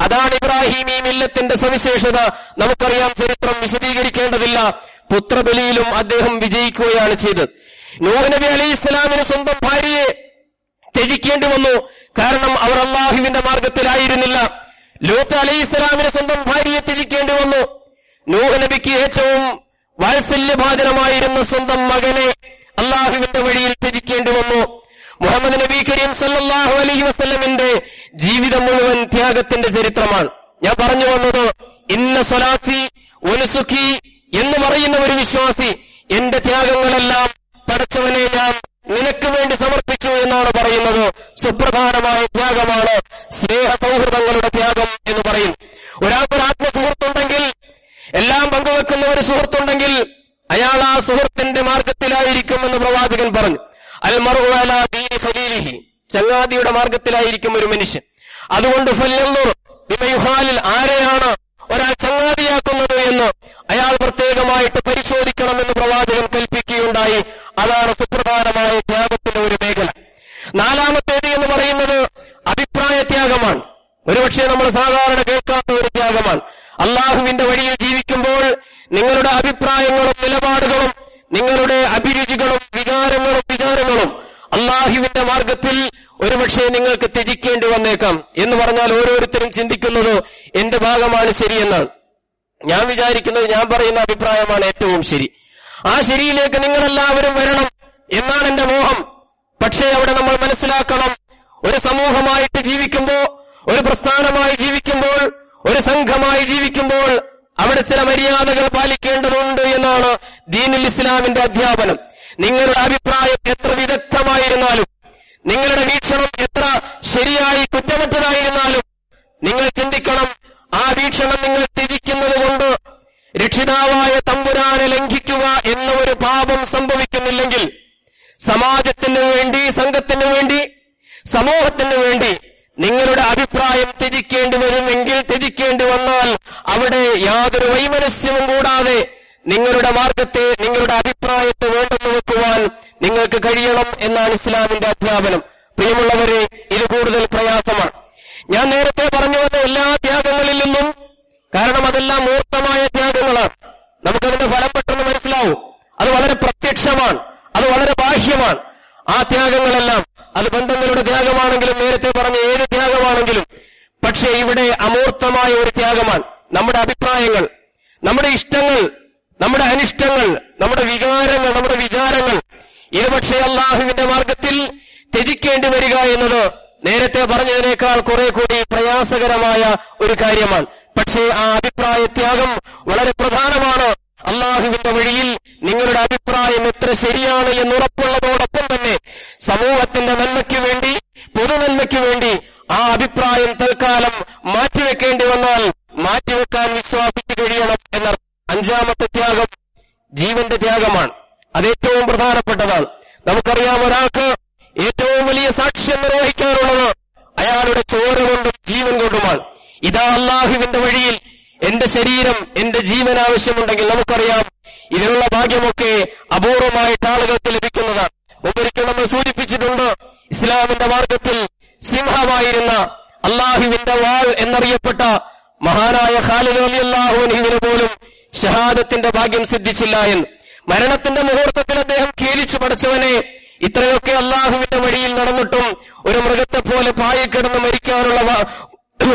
അതാണ് ഇബ്രാഹിം ഈ മില്ലത്തിന്റെ സവിശേഷത. നമുക്കറിയാം ചരിത്രം വിശദീകരിക്കേണ്ടതില്ല. പുത്രബലിയിലും അദ്ദേഹം വിജയിക്കുകയാണ് ചെയ്തത്. നൂഹ് നബി ഇസ്ലാമിന് സ്വന്തം ഭാര്യയെ ത്യജിക്കേണ്ടി വന്നു. കാരണം അവർ അള്ളാഹുവിന്റെ മാർഗത്തിലായിരുന്നില്ല. ലോത്ത് അലൈഹി ഇസ്ലാമിന് സ്വന്തം ഭാര്യയെ ത്യജിക്കേണ്ടി വന്നു. നൂഹ് നബിക്ക് ഏറ്റവും വാത്സല്യഭാജനമായിരുന്ന സ്വന്തം മകനെ അള്ളാഹുവിന്റെ വഴിയിൽ ത്യജിക്കേണ്ടി വന്നു. മുഹമ്മദ് നബി കരീം സല്ലാഹു അലഹി വസ്ലമിന്റെ ജീവിതം മുഴുവൻ ത്യാഗത്തിന്റെ ചരിത്രമാണ്. ഞാൻ പറഞ്ഞു വന്നത് ഇന്ന സ്വലാത്തി ഒനുസുഖി എന്ന് പറയുന്ന ഒരു വിശ്വാസി എന്റെ ത്യാഗങ്ങളെല്ലാം പടച്ചവനെ ഞാൻ നിനക്ക് വേണ്ടി സമർപ്പിച്ചു എന്നാണ് പറയുന്നത്. സുപ്രധാനമായ ത്യാഗമാണ് അയാൾ ആ സുഹൃത്തിന്റെ മാർഗത്തിലായിരിക്കുമെന്ന് പ്രവാചകൻ പറഞ്ഞു. അൽ ചങ്ങാതിയുടെ മാർഗത്തിലായിരിക്കും ഒരു മനുഷ്യൻ. അതുകൊണ്ട് ആരെയാണ് ഒരാൾ ചങ്ങാതിയാക്കുന്നത് എന്ന് അയാൾ പ്രത്യേകമായിട്ട് പരിശോധിക്കണമെന്ന് പ്രവാചകൻ കൽപ്പിക്കുകയുണ്ടായി. അതാണ് സുപ്രധാനമായ ത്യാഗത്തിന്റെ ഒരു മേഖല. നാലാമത്തേത് എന്ന് പറയുന്നത് അഭിപ്രായ ത്യാഗമാണ് ഒരുപക്ഷെ നമ്മൾ സാധാരണ കേൾക്കാത്ത ഒരു ത്യാഗമാണ്. അള്ളാഹുവിന്റെ വഴിയിൽ ജീവിക്കുമ്പോൾ നിങ്ങളുടെ അഭിപ്രായങ്ങളും നിലപാടുകളും നിങ്ങളുടെ അഭിരുചികളും വികാരങ്ങളും വിചാരങ്ങളും അള്ളാഹുവിന്റെ മാർഗത്തിൽ ഒരുപക്ഷെ നിങ്ങൾക്ക് ത്യജിക്കേണ്ടി വന്നേക്കാം എന്ന് പറഞ്ഞാൽ ഓരോരുത്തരും ചിന്തിക്കുന്നത് എന്റെ ഭാഗമാണ് ശരിയെന്നാണ്. ഞാൻ വിചാരിക്കുന്നത് ഞാൻ പറയുന്ന അഭിപ്രായമാണ് ഏറ്റവും ശരി. ആ ശരിയിലേക്ക് നിങ്ങളെല്ലാവരും വരണം എന്നാണ് എന്റെ മോഹം. പക്ഷേ അവിടെ നമ്മൾ മനസ്സിലാക്കണം ഒരു സമൂഹമായിട്ട് ജീവിക്കുമ്പോ ഒരു പ്രസ്ഥാനമായി ജീവിക്കുമ്പോൾ ഒരു സംഘമായി ജീവിക്കുമ്പോൾ അവിടെ ചില മര്യാദകൾ പാലിക്കേണ്ടതുണ്ട് എന്നാണ് ദീനുൽ ഇസ്ലാമിന്റെ അധ്യാപനം. നിങ്ങളുടെ അഭിപ്രായം എത്ര വിദഗ്ധമായിരുന്നാലും നിങ്ങളുടെ വീക്ഷണം എത്ര ശരിയായി കുറ്റമറ്റതായിരുന്നാലും നിങ്ങൾ ചിന്തിക്കണം ആ വീക്ഷണം നിങ്ങൾ ത്യജിക്കുന്നത് കൊണ്ട് രക്ഷിതാവായ തമ്പുരാനെ ലംഘിക്കുക എന്ന ഒരു പാപം സംഭവിക്കുന്നില്ലെങ്കിൽ സമാജത്തിനു വേണ്ടി സംഘത്തിനു വേണ്ടി സമൂഹത്തിനു വേണ്ടി നിങ്ങളുടെ അഭിപ്രായം ത്യജിക്കേണ്ടി വരുമെങ്കിൽ ത്യജിക്കേണ്ടി വന്നാൽ അവിടെ യാതൊരു വൈമനസ്യവും കൂടാതെ നിങ്ങളുടെ മാർഗത്തെ നിങ്ങളുടെ അഭിപ്രായത്തെ വേണ്ടെന്ന് വെക്കുവാൻ നിങ്ങൾക്ക് കഴിയണം എന്നാണ് ഇസ്ലാമിന്റെ അധ്യാപനം. പ്രിയമുള്ളവരെ ഇത് കൂടുതൽ പ്രയാസമാണ്. ഞാൻ നേരത്തെ പറഞ്ഞു വന്ന എല്ലാ ത്യാഗങ്ങളിൽ നിന്നും കാരണം അതെല്ലാം മൂർത്തമായ ത്യാഗങ്ങളാണ്. നമുക്കതിന്റെ ഫലം പെട്ടെന്ന് മനസ്സിലാവും. അത് വളരെ പ്രത്യക്ഷമാണ്. അത് വളരെ ബാഹ്യമാണ്. ആ ത്യാഗങ്ങളെല്ലാം അത് ബന്ധങ്ങളുടെ ത്യാഗമാണെങ്കിലും നേരത്തെ പറഞ്ഞ ഏത് ത്യാഗമാണെങ്കിലും. പക്ഷേ ഇവിടെ അമൂർത്തമായ ഒരു ത്യാഗമാണ്. നമ്മുടെ അഭിപ്രായങ്ങൾ നമ്മുടെ ഇഷ്ടങ്ങൾ നമ്മുടെ അനിഷ്ടങ്ങൾ നമ്മുടെ വികാരങ്ങൾ നമ്മുടെ വിചാരങ്ങൾ. ഇത് പക്ഷേ അള്ളാഹുവിന്റെ മാർഗത്തിൽ ത്യജിക്കേണ്ടി വരിക എന്നത് നേരത്തെ പറഞ്ഞതിനേക്കാൾ കുറെ കൂടി പ്രയാസകരമായ ഒരു കാര്യമാണ്. പക്ഷേ ആ അഭിപ്രായ ത്യാഗം വളരെ പ്രധാനമാണ്. അള്ളാഹുവിന്റെ വഴിയിൽ നിങ്ങളുടെ അഭിപ്രായം എത്ര ശരിയാണ് എന്ന് ഉറപ്പുള്ളതോടൊപ്പം തന്നെ സമൂഹത്തിന്റെ നന്മയ്ക്ക് വേണ്ടി പൊതുനന്മയ്ക്ക് വേണ്ടി ആ അഭിപ്രായം തൽക്കാലം മാറ്റിവെക്കേണ്ടി വന്നാൽ മാറ്റിവെക്കാൻ വിശ്വാസിക്ക് കഴിയണം എന്ന അഞ്ചാമത്തെ ത്യാഗം ജീവന്റെ ത്യാഗമാണ്. അതേറ്റവും പ്രധാനപ്പെട്ടതാണ്. നമുക്കറിയാം ഒരാൾക്ക് ഏറ്റവും വലിയ സാക്ഷ്യം നിർവഹിക്കാനുള്ളത് അയാളുടെ ചോര കൊണ്ടും ജീവൻ കൊണ്ടുമാണ്. ഇതാ അള്ളാഹുവിന്റെ വഴിയിൽ എന്റെ ശരീരം എന്റെ ജീവൻ ആവശ്യമുണ്ടെങ്കിൽ നമുക്കറിയാം ഇതിനുള്ള ഭാഗ്യമൊക്കെ അപൂർവമായിട്ട് ആളുകൾക്ക് ലഭിക്കുന്നതാണ്. ഒരിക്കൽ നമ്മൾ സൂചിപ്പിച്ചിട്ടുണ്ട് ഇസ്ലാമിന്റെ മാർഗത്തിൽ സിംഹമായിരുന്ന അള്ളാഹുവിന്റെ വാൾ എന്നറിയപ്പെട്ട മഹാനായ ഖാലിദ് അള്ളാഹുവിന് പോലും ഷഹാദത്തിന്റെ ഭാഗ്യം സിദ്ധിച്ചില്ല എന്ന്. മരണത്തിന്റെ മുഹൂർത്തത്തിൽ അദ്ദേഹം ഖേലിച്ചു പഠിച്ചവനെ ഇത്രയൊക്കെ അള്ളാഹുവിന്റെ വഴിയിൽ നടന്നിട്ടും ഒരു മൃഗത്തെ പോലെ പായിൽ കിടന്ന് മരിക്കാനുള്ള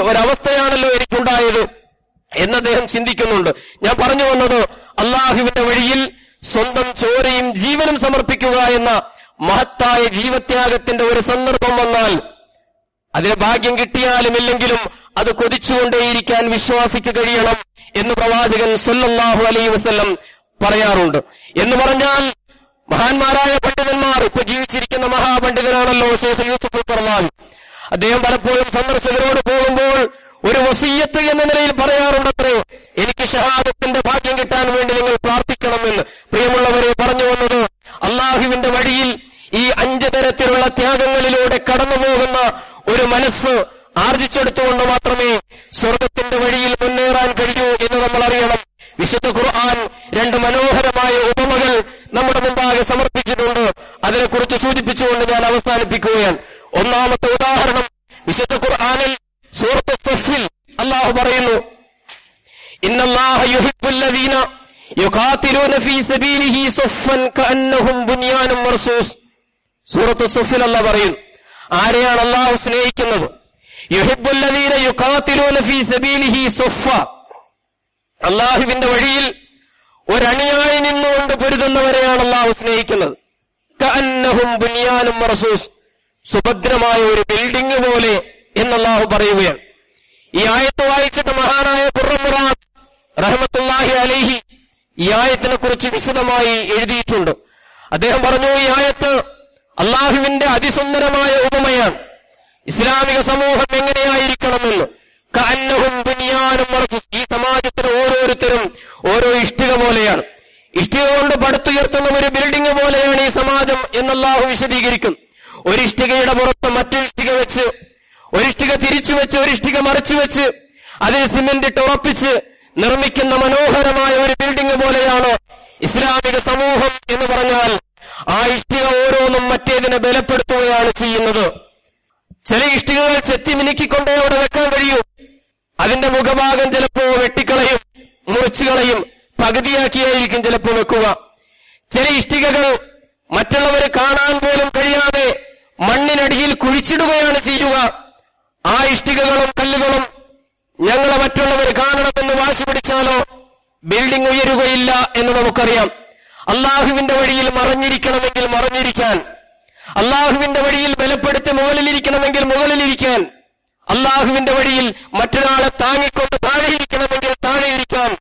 ഒരവസ്ഥയാണല്ലോ എനിക്കുണ്ടായത്. എന്ന് അദ്ദേഹം ചിന്തിക്കുന്നുണ്ട്. ഞാൻ പറഞ്ഞു വന്നത് അള്ളാഹുവിന്റെ വഴിയിൽ സ്വന്തം ചോരയും ജീവനും സമർപ്പിക്കുക എന്ന മഹത്തായ ജീവത്യാഗത്തിന്റെ ഒരു സന്ദർഭം വന്നാൽ അതിന് ഭാഗ്യം കിട്ടിയാലും ഇല്ലെങ്കിലും അത് കൊതിച്ചുകൊണ്ടേയിരിക്കാൻ വിശ്വാസിക്ക് കഴിയണം എന്ന് പ്രവാചകൻ സല്ലല്ലാഹു അലൈ വസല്ലം പറയാറുണ്ട്. എന്ന് പറഞ്ഞാൽ മഹാന്മാരായ പണ്ഡിതന്മാർ ഇപ്പൊ ജീവിച്ചിരിക്കുന്ന മഹാപണ്ഡിതനാണല്ലോ ഷെയ്ഖ് യൂസുഫ് പറഞ്ഞാൽ അദ്ദേഹം പലപ്പോഴും സന്ദർശകരോട് പോകുമ്പോൾ ഒരു വസീയത്ത് എന്ന നിലയിൽ പറയാറുണ്ടത്രേ എനിക്ക് ഷഹാദത്തിന്റെ ഭാഗ്യം കിട്ടാൻ വേണ്ടി നിങ്ങൾ പ്രാർത്ഥിക്കണമെന്ന് പ്രിയമുള്ളവരെ പറഞ്ഞു വന്നത് അള്ളാഹുവിന്റെ വഴിയിൽ ഈ അഞ്ച് തരത്തിലുള്ള ത്യാഗങ്ങളിലൂടെ കടന്നു പോകുന്ന ഒരു മനസ്സ് ആർജിച്ചെടുത്തുകൊണ്ട് മാത്രമേ സ്വർഗത്തിന്റെ വഴിയിൽ മുന്നേറാൻ കഴിയൂ എന്ന് നമ്മൾ അറിയണം. വിശുദ്ധ ഖുർആൻ രണ്ട് മനോഹരമായ ഉപമകൾ നമ്മുടെ മുമ്പാകെ സമർപ്പിച്ചിട്ടുണ്ട്. അതിനെക്കുറിച്ച് സൂചിപ്പിച്ചുകൊണ്ട് ഞാൻ അവസാനിപ്പിക്കുകയാണ്. ഒന്നാമത്തെ ഉദാഹരണം വിശുദ്ധ ഖുർആാനിൽ സൂറത്ത് അള്ളാഹു പറയുന്നു അല്ലാഹ് പറയുന്നു ആരെയാണ് അള്ളാഹു സ്നേഹിക്കുന്നത്? ഫീ സബീലിഹി അള്ളാഹുവിന്റെ വഴിയിൽ ഒരണിയായി നിന്നുകൊണ്ട് പൊരുതുന്നവരെയാണ് അള്ളാഹു സ്നേഹിക്കുന്നത്. കഅന്നഹും സുഭദ്രമായ ഒരു ബിൽഡിംഗ് പോലെ എന്ന് അള്ളാഹു പറയുകയാണ്. ഈ ആയത്ത് വായിച്ചിട്ട് മഹാനായ ഖുർറമുറാദ് റഹ്മത്തുല്ലാഹി അലൈഹി ഈ ആയത്തിനെ കുറിച്ച് വിശദമായി എഴുതിയിട്ടുണ്ട്. അദ്ദേഹം പറഞ്ഞു ഈ ആയത്ത് അള്ളാഹുവിന്റെ അതിസുന്ദരമായ ഉപമയാണ്. ഇസ്ലാമിക സമൂഹം എങ്ങനെയായിരിക്കണമെന്ന്. കന്നവും ബുനിയാനും മറച്ചു. ഈ സമാജത്തിന് ഓരോരുത്തരും ഓരോ ഇഷ്ടിക പോലെയാണ്. ഇഷ്ടിക കൊണ്ട് പടുത്തുയർത്തുന്ന ഒരു ബിൽഡിംഗ് പോലെയാണ് ഈ സമാജം എന്നല്ലാഹു വിശദീകരിക്കും. ഒരു ഇഷ്ടികയുടെ പുറത്ത് മറ്റൊരു ഇഷ്ടിക വെച്ച് ഒരിഷ്ടിക തിരിച്ചു വെച്ച് ഒരിഷ്ടിക മറിച്ചു വെച്ച് അതിൽ സിമെന്റ് ഉറപ്പിച്ച് നിർമ്മിക്കുന്ന മനോഹരമായ ഒരു ബിൽഡിംഗ് പോലെയാണ് ഇസ്ലാമിക സമൂഹം എന്ന് പറഞ്ഞാൽ ആ ഇഷ്ടിക ഓരോന്നും മറ്റേതിനെ ബലപ്പെടുത്തുകയാണ് ചെയ്യുന്നത്. ചില ഇഷ്ടികകൾ ചെത്തി മിനുക്കിക്കൊണ്ടേ അവിടെ വെക്കാൻ കഴിയും. അതിന്റെ മുഖഭാഗം ചിലപ്പോ വെട്ടിക്കളയും മുറിച്ചുകളയും പകുതിയാക്കിയായിരിക്കും ചിലപ്പോ വെക്കുക. ചില ഇഷ്ടികകൾ മറ്റുള്ളവർ കാണാൻ പോലും കഴിയാതെ മണ്ണിനടിയിൽ കുഴിച്ചിടുകയാണ് ചെയ്യുക. ആ ഇഷ്ടികകളും കല്ലുകളും ഞങ്ങളെ മറ്റുള്ളവർ കാണണമെന്ന് വാശി പിടിച്ചാലോ? ബിൽഡിംഗ് ഉയരുകയില്ല എന്ന് നമുക്കറിയാം. അള്ളാഹുവിന്റെ വഴിയിൽ മറഞ്ഞിരിക്കണമെങ്കിൽ മറഞ്ഞിരിക്കാൻ. അള്ളാഹുവിന്റെ വഴിയിൽ ബലപ്പെടുത്തി മുകളിലിരിക്കണമെങ്കിൽ മുകളിലിരിക്കാൻ. അള്ളാഹുവിന്റെ വഴിയിൽ മറ്റൊരാളെ താങ്ങിക്കൊണ്ട് താഴെയിരിക്കണമെങ്കിൽ താഴെയിരിക്കാൻ.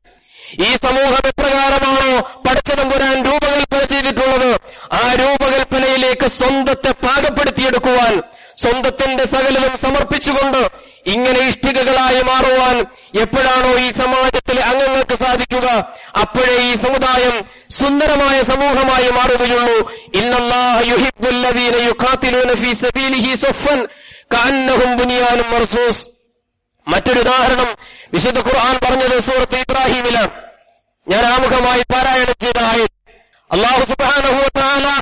ഈ സമൂഹം എപ്രകാരമാണോ പടച്ചതമ്പുരാൻ രൂപകൽപ്പന ചെയ്തിട്ടുള്ളത്? ആ രൂപകൽപ്പനയിലേക്ക് സ്വന്തത്തെ പാകപ്പെടുത്തിയെടുക്കുവാൻ സ്വന്തത്തിന്റെ സകലവും സമർപ്പിച്ചുകൊണ്ട് ഇങ്ങനെ ഇഷ്ടികകളായി മാറുവാൻ എപ്പോഴാണോ ഈ സമാജത്തിലെ അംഗങ്ങൾക്ക് സാധിക്കുക അപ്പോഴേ ഈ സമുദായം സുന്ദരമായ സമൂഹമായി മാറുകയുള്ളൂ. മറ്റൊരു ഉദാഹരണം വിശുദ്ധ ഖുർആൻ പറഞ്ഞത് സൂറത്ത് ഇബ്രാഹിമിലാണ് ഞാൻ ആമുഖമായി പാരായണം ചെയ്ത അള്ളാഹു സുബാന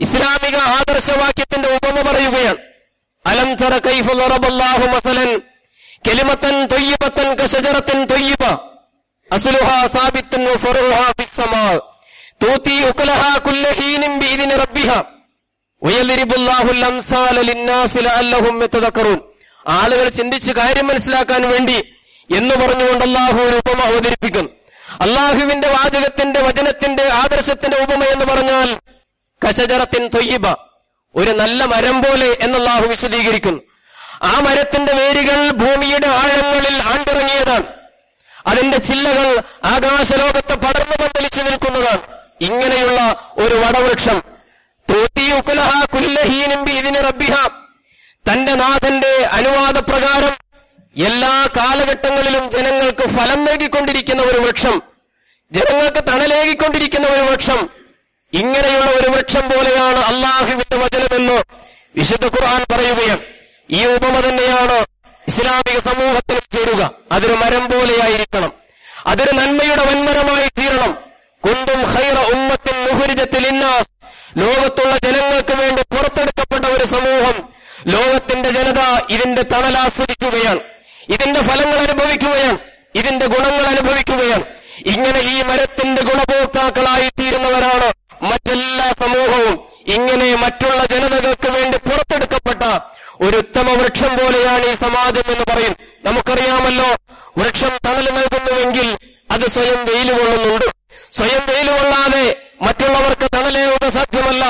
ഇസ്ലാമിക ആദർശവാക്യത്തിന്റെ ഉപമ പറയുകയാണ്. അലം തറ കൈഫ ളറബല്ലാഹു മസലൻ. കലിമത്തൻ തൊയ്യബത്തൻ കശജറത്തൻ തൊയ്യബ. അസ്ലുഹാ സാബിത്തൻ ഫറുഹ ഫിസ്സമാ. തൂതി ഉകലഹാ കുല്ല ഹീനിൻ ബിഇذن റബ്ബിഹാ. വയലിരിബുല്ലാഹുൽ അംസാല ലിന്നാസി ലഅല്ലഹും യതദക്കറൂൻ ആളുകൾ ചിന്തിച്ച് കാര്യം മനസ്സിലാക്കാൻ വേണ്ടി എന്ന് പറഞ്ഞുകൊണ്ട് അള്ളാഹു ഒരു ഉപമ അവതരിപ്പിക്കും. അള്ളാഹുവിന്റെ വാചകത്തിന്റെ വചനത്തിന്റെ ആദർശത്തിന്റെ ഉപമ എന്ന് പറഞ്ഞാൽ കശജറത്തിൻ തൊയ്യബ. ഒരു നല്ല മരം പോലെ എന്നല്ലാഹു വിശദീകരിക്കുന്നു. ആ മരത്തിന്റെ വേരുകൾ ഭൂമിയുടെ ആഴങ്ങളിൽ ആണ്ടിറങ്ങിയതാണ്. അതിന്റെ ചില്ലകൾ ആകാശലോകത്ത് പടർന്നു പന്തലിച്ചു നിൽക്കുന്നതാണ്. ഇങ്ങനെയുള്ള ഒരു വടവൃക്ഷം. തന്റെ നാഥന്റെ അനുവാദപ്രകാരം എല്ലാ കാലഘട്ടങ്ങളിലും ജനങ്ങൾക്ക് ഫലം നൽകിക്കൊണ്ടിരിക്കുന്ന ഒരു വൃക്ഷം. ജനങ്ങൾക്ക് തണലേകിക്കൊണ്ടിരിക്കുന്ന ഒരു വൃക്ഷം. ഇങ്ങനെയുള്ള ഒരു വൃക്ഷം പോലെയാണ് അള്ളാഹുവിന്റെ വചനമെന്ന് വിശുദ്ധ ഖുർആൻ പറയുകയാണ് ഈ ഉപമ തന്നെയാണ് ഇസ്ലാമിക സമൂഹത്തിൽ ചേരുക. അതൊരു മരം പോലെയായിരിക്കണം. അതൊരു നന്മയുടെ വൻമരമായി തീരണം. കുന്തും ഹൈറ ഉമ്മത്തിൻ മുഹരിജത്തിൽ ഇന്നാസ്. ലോകത്തുള്ള ജനങ്ങൾക്ക് വേണ്ടി പുറത്തെടുക്കപ്പെട്ട ഒരു സമൂഹം ലോകത്തിന്റെ ജനത ഇതിന്റെ തണലാസ്വദിക്കുകയാണ് ഇതിന്റെ ഫലങ്ങൾ അനുഭവിക്കുകയാണ്. ഇതിന്റെ ഗുണങ്ങൾ അനുഭവിക്കുകയാണ്. ഇങ്ങനെ ഈ മരത്തിന്റെ ഗുണഭോക്താക്കളായി തീരുന്നവരാണ് മറ്റെല്ലാ സമൂഹവും ഇങ്ങനെ മറ്റുള്ള ജനതകൾക്ക് വേണ്ടി പുറത്തെടുക്കപ്പെട്ട ഒരു ഉത്തമ വൃക്ഷം പോലെയാണ് ഈ സമാജം എന്ന് പറയും. നമുക്കറിയാമല്ലോ വൃക്ഷം തണൽ നൽകുന്നുവെങ്കിൽ അത് സ്വയം വെയിൽ കൊള്ളുന്നുണ്ട്. സ്വയം വെയിൽ കൊള്ളാതെ മറ്റുള്ളവർക്ക് തണലേ സാധ്യമല്ല.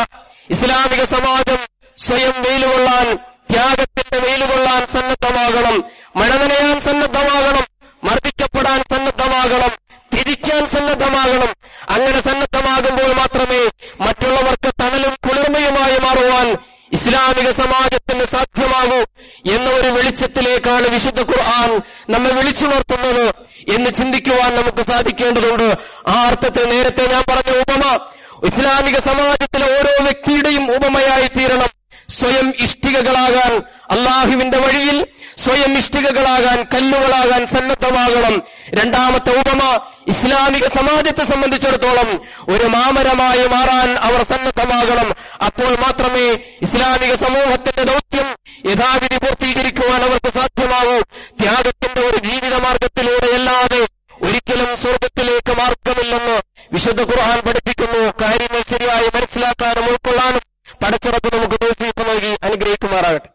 ഇസ്ലാമിക സമാജം സ്വയം വെയിൽ കൊള്ളാൻ ത്യാഗത്തിന്റെ വെയിൽ കൊള്ളാൻ സന്നദ്ധമാകണം മഴ നനയാൻ സന്നദ്ധമാകണം മർദ്ദിക്കപ്പെടാൻ സന്നദ്ധമാകണം തിരിക്കാൻ സന്നദ്ധമാകണം അങ്ങനെ സന്നദ്ധമാകുമ്പോൾ മാത്രമേ മറ്റുള്ളവർക്ക് തണലും കുളിർമയുമായി മാറുവാൻ ഇസ്ലാമിക സമാജത്തിന് സാധ്യമാകൂ എന്ന ഒരു വെളിച്ചത്തിലേക്കാണ് വിശുദ്ധ ഖുർആൻ നമ്മെ വിളിച്ചുണർത്തുന്നത് എന്ന് ചിന്തിക്കുവാൻ നമുക്ക് സാധിക്കേണ്ടതുണ്ട്. ആ അർത്ഥത്തിൽ നേരത്തെ ഞാൻ പറഞ്ഞ ഉപമ ഇസ്ലാമിക സമാജത്തിലെ ഓരോ വ്യക്തിയുടെയും ഉപമയായി തീരണം. സ്വയം ഇഷ്ടികകളാകാൻ അള്ളാഹുവിന്റെ വഴിയിൽ സ്വയം ഇഷ്ടികകളാകാൻ കല്ലുകളാകാൻ സന്നദ്ധമാകണം. രണ്ടാമത്തെ ഉപമ ഇസ്ലാമിക സമാജത്തെ സംബന്ധിച്ചിടത്തോളം ഒരു മാമരമായി മാറാൻ അവർ സന്നദ്ധമാകണം. അപ്പോൾ മാത്രമേ ഇസ്ലാമിക സമൂഹത്തിന്റെ ദൗത്യം യഥാവിധി പൂർത്തീകരിക്കുവാൻ അവർക്ക് സാധ്യമാകൂ. ത്യാഗത്തിന്റെ ഒരു ജീവിത മാർഗത്തിലൂടെയല്ലാതെ ഒരിക്കലും സ്വർഗത്തിലേക്ക് മാർഗമില്ലെന്ന് വിശുദ്ധ ഖുർആൻ പഠിപ്പിക്കുന്നു. കാര്യങ്ങൾ ശരിയായി മനസ്സിലാക്കാനും ഉൾക്കൊള്ളാനും പടച്ചിറപ്പ് നമുക്ക് തോഫീപ്പ് നൽകി അനുഗ്രഹിക്കുമാറാകട്ടെ.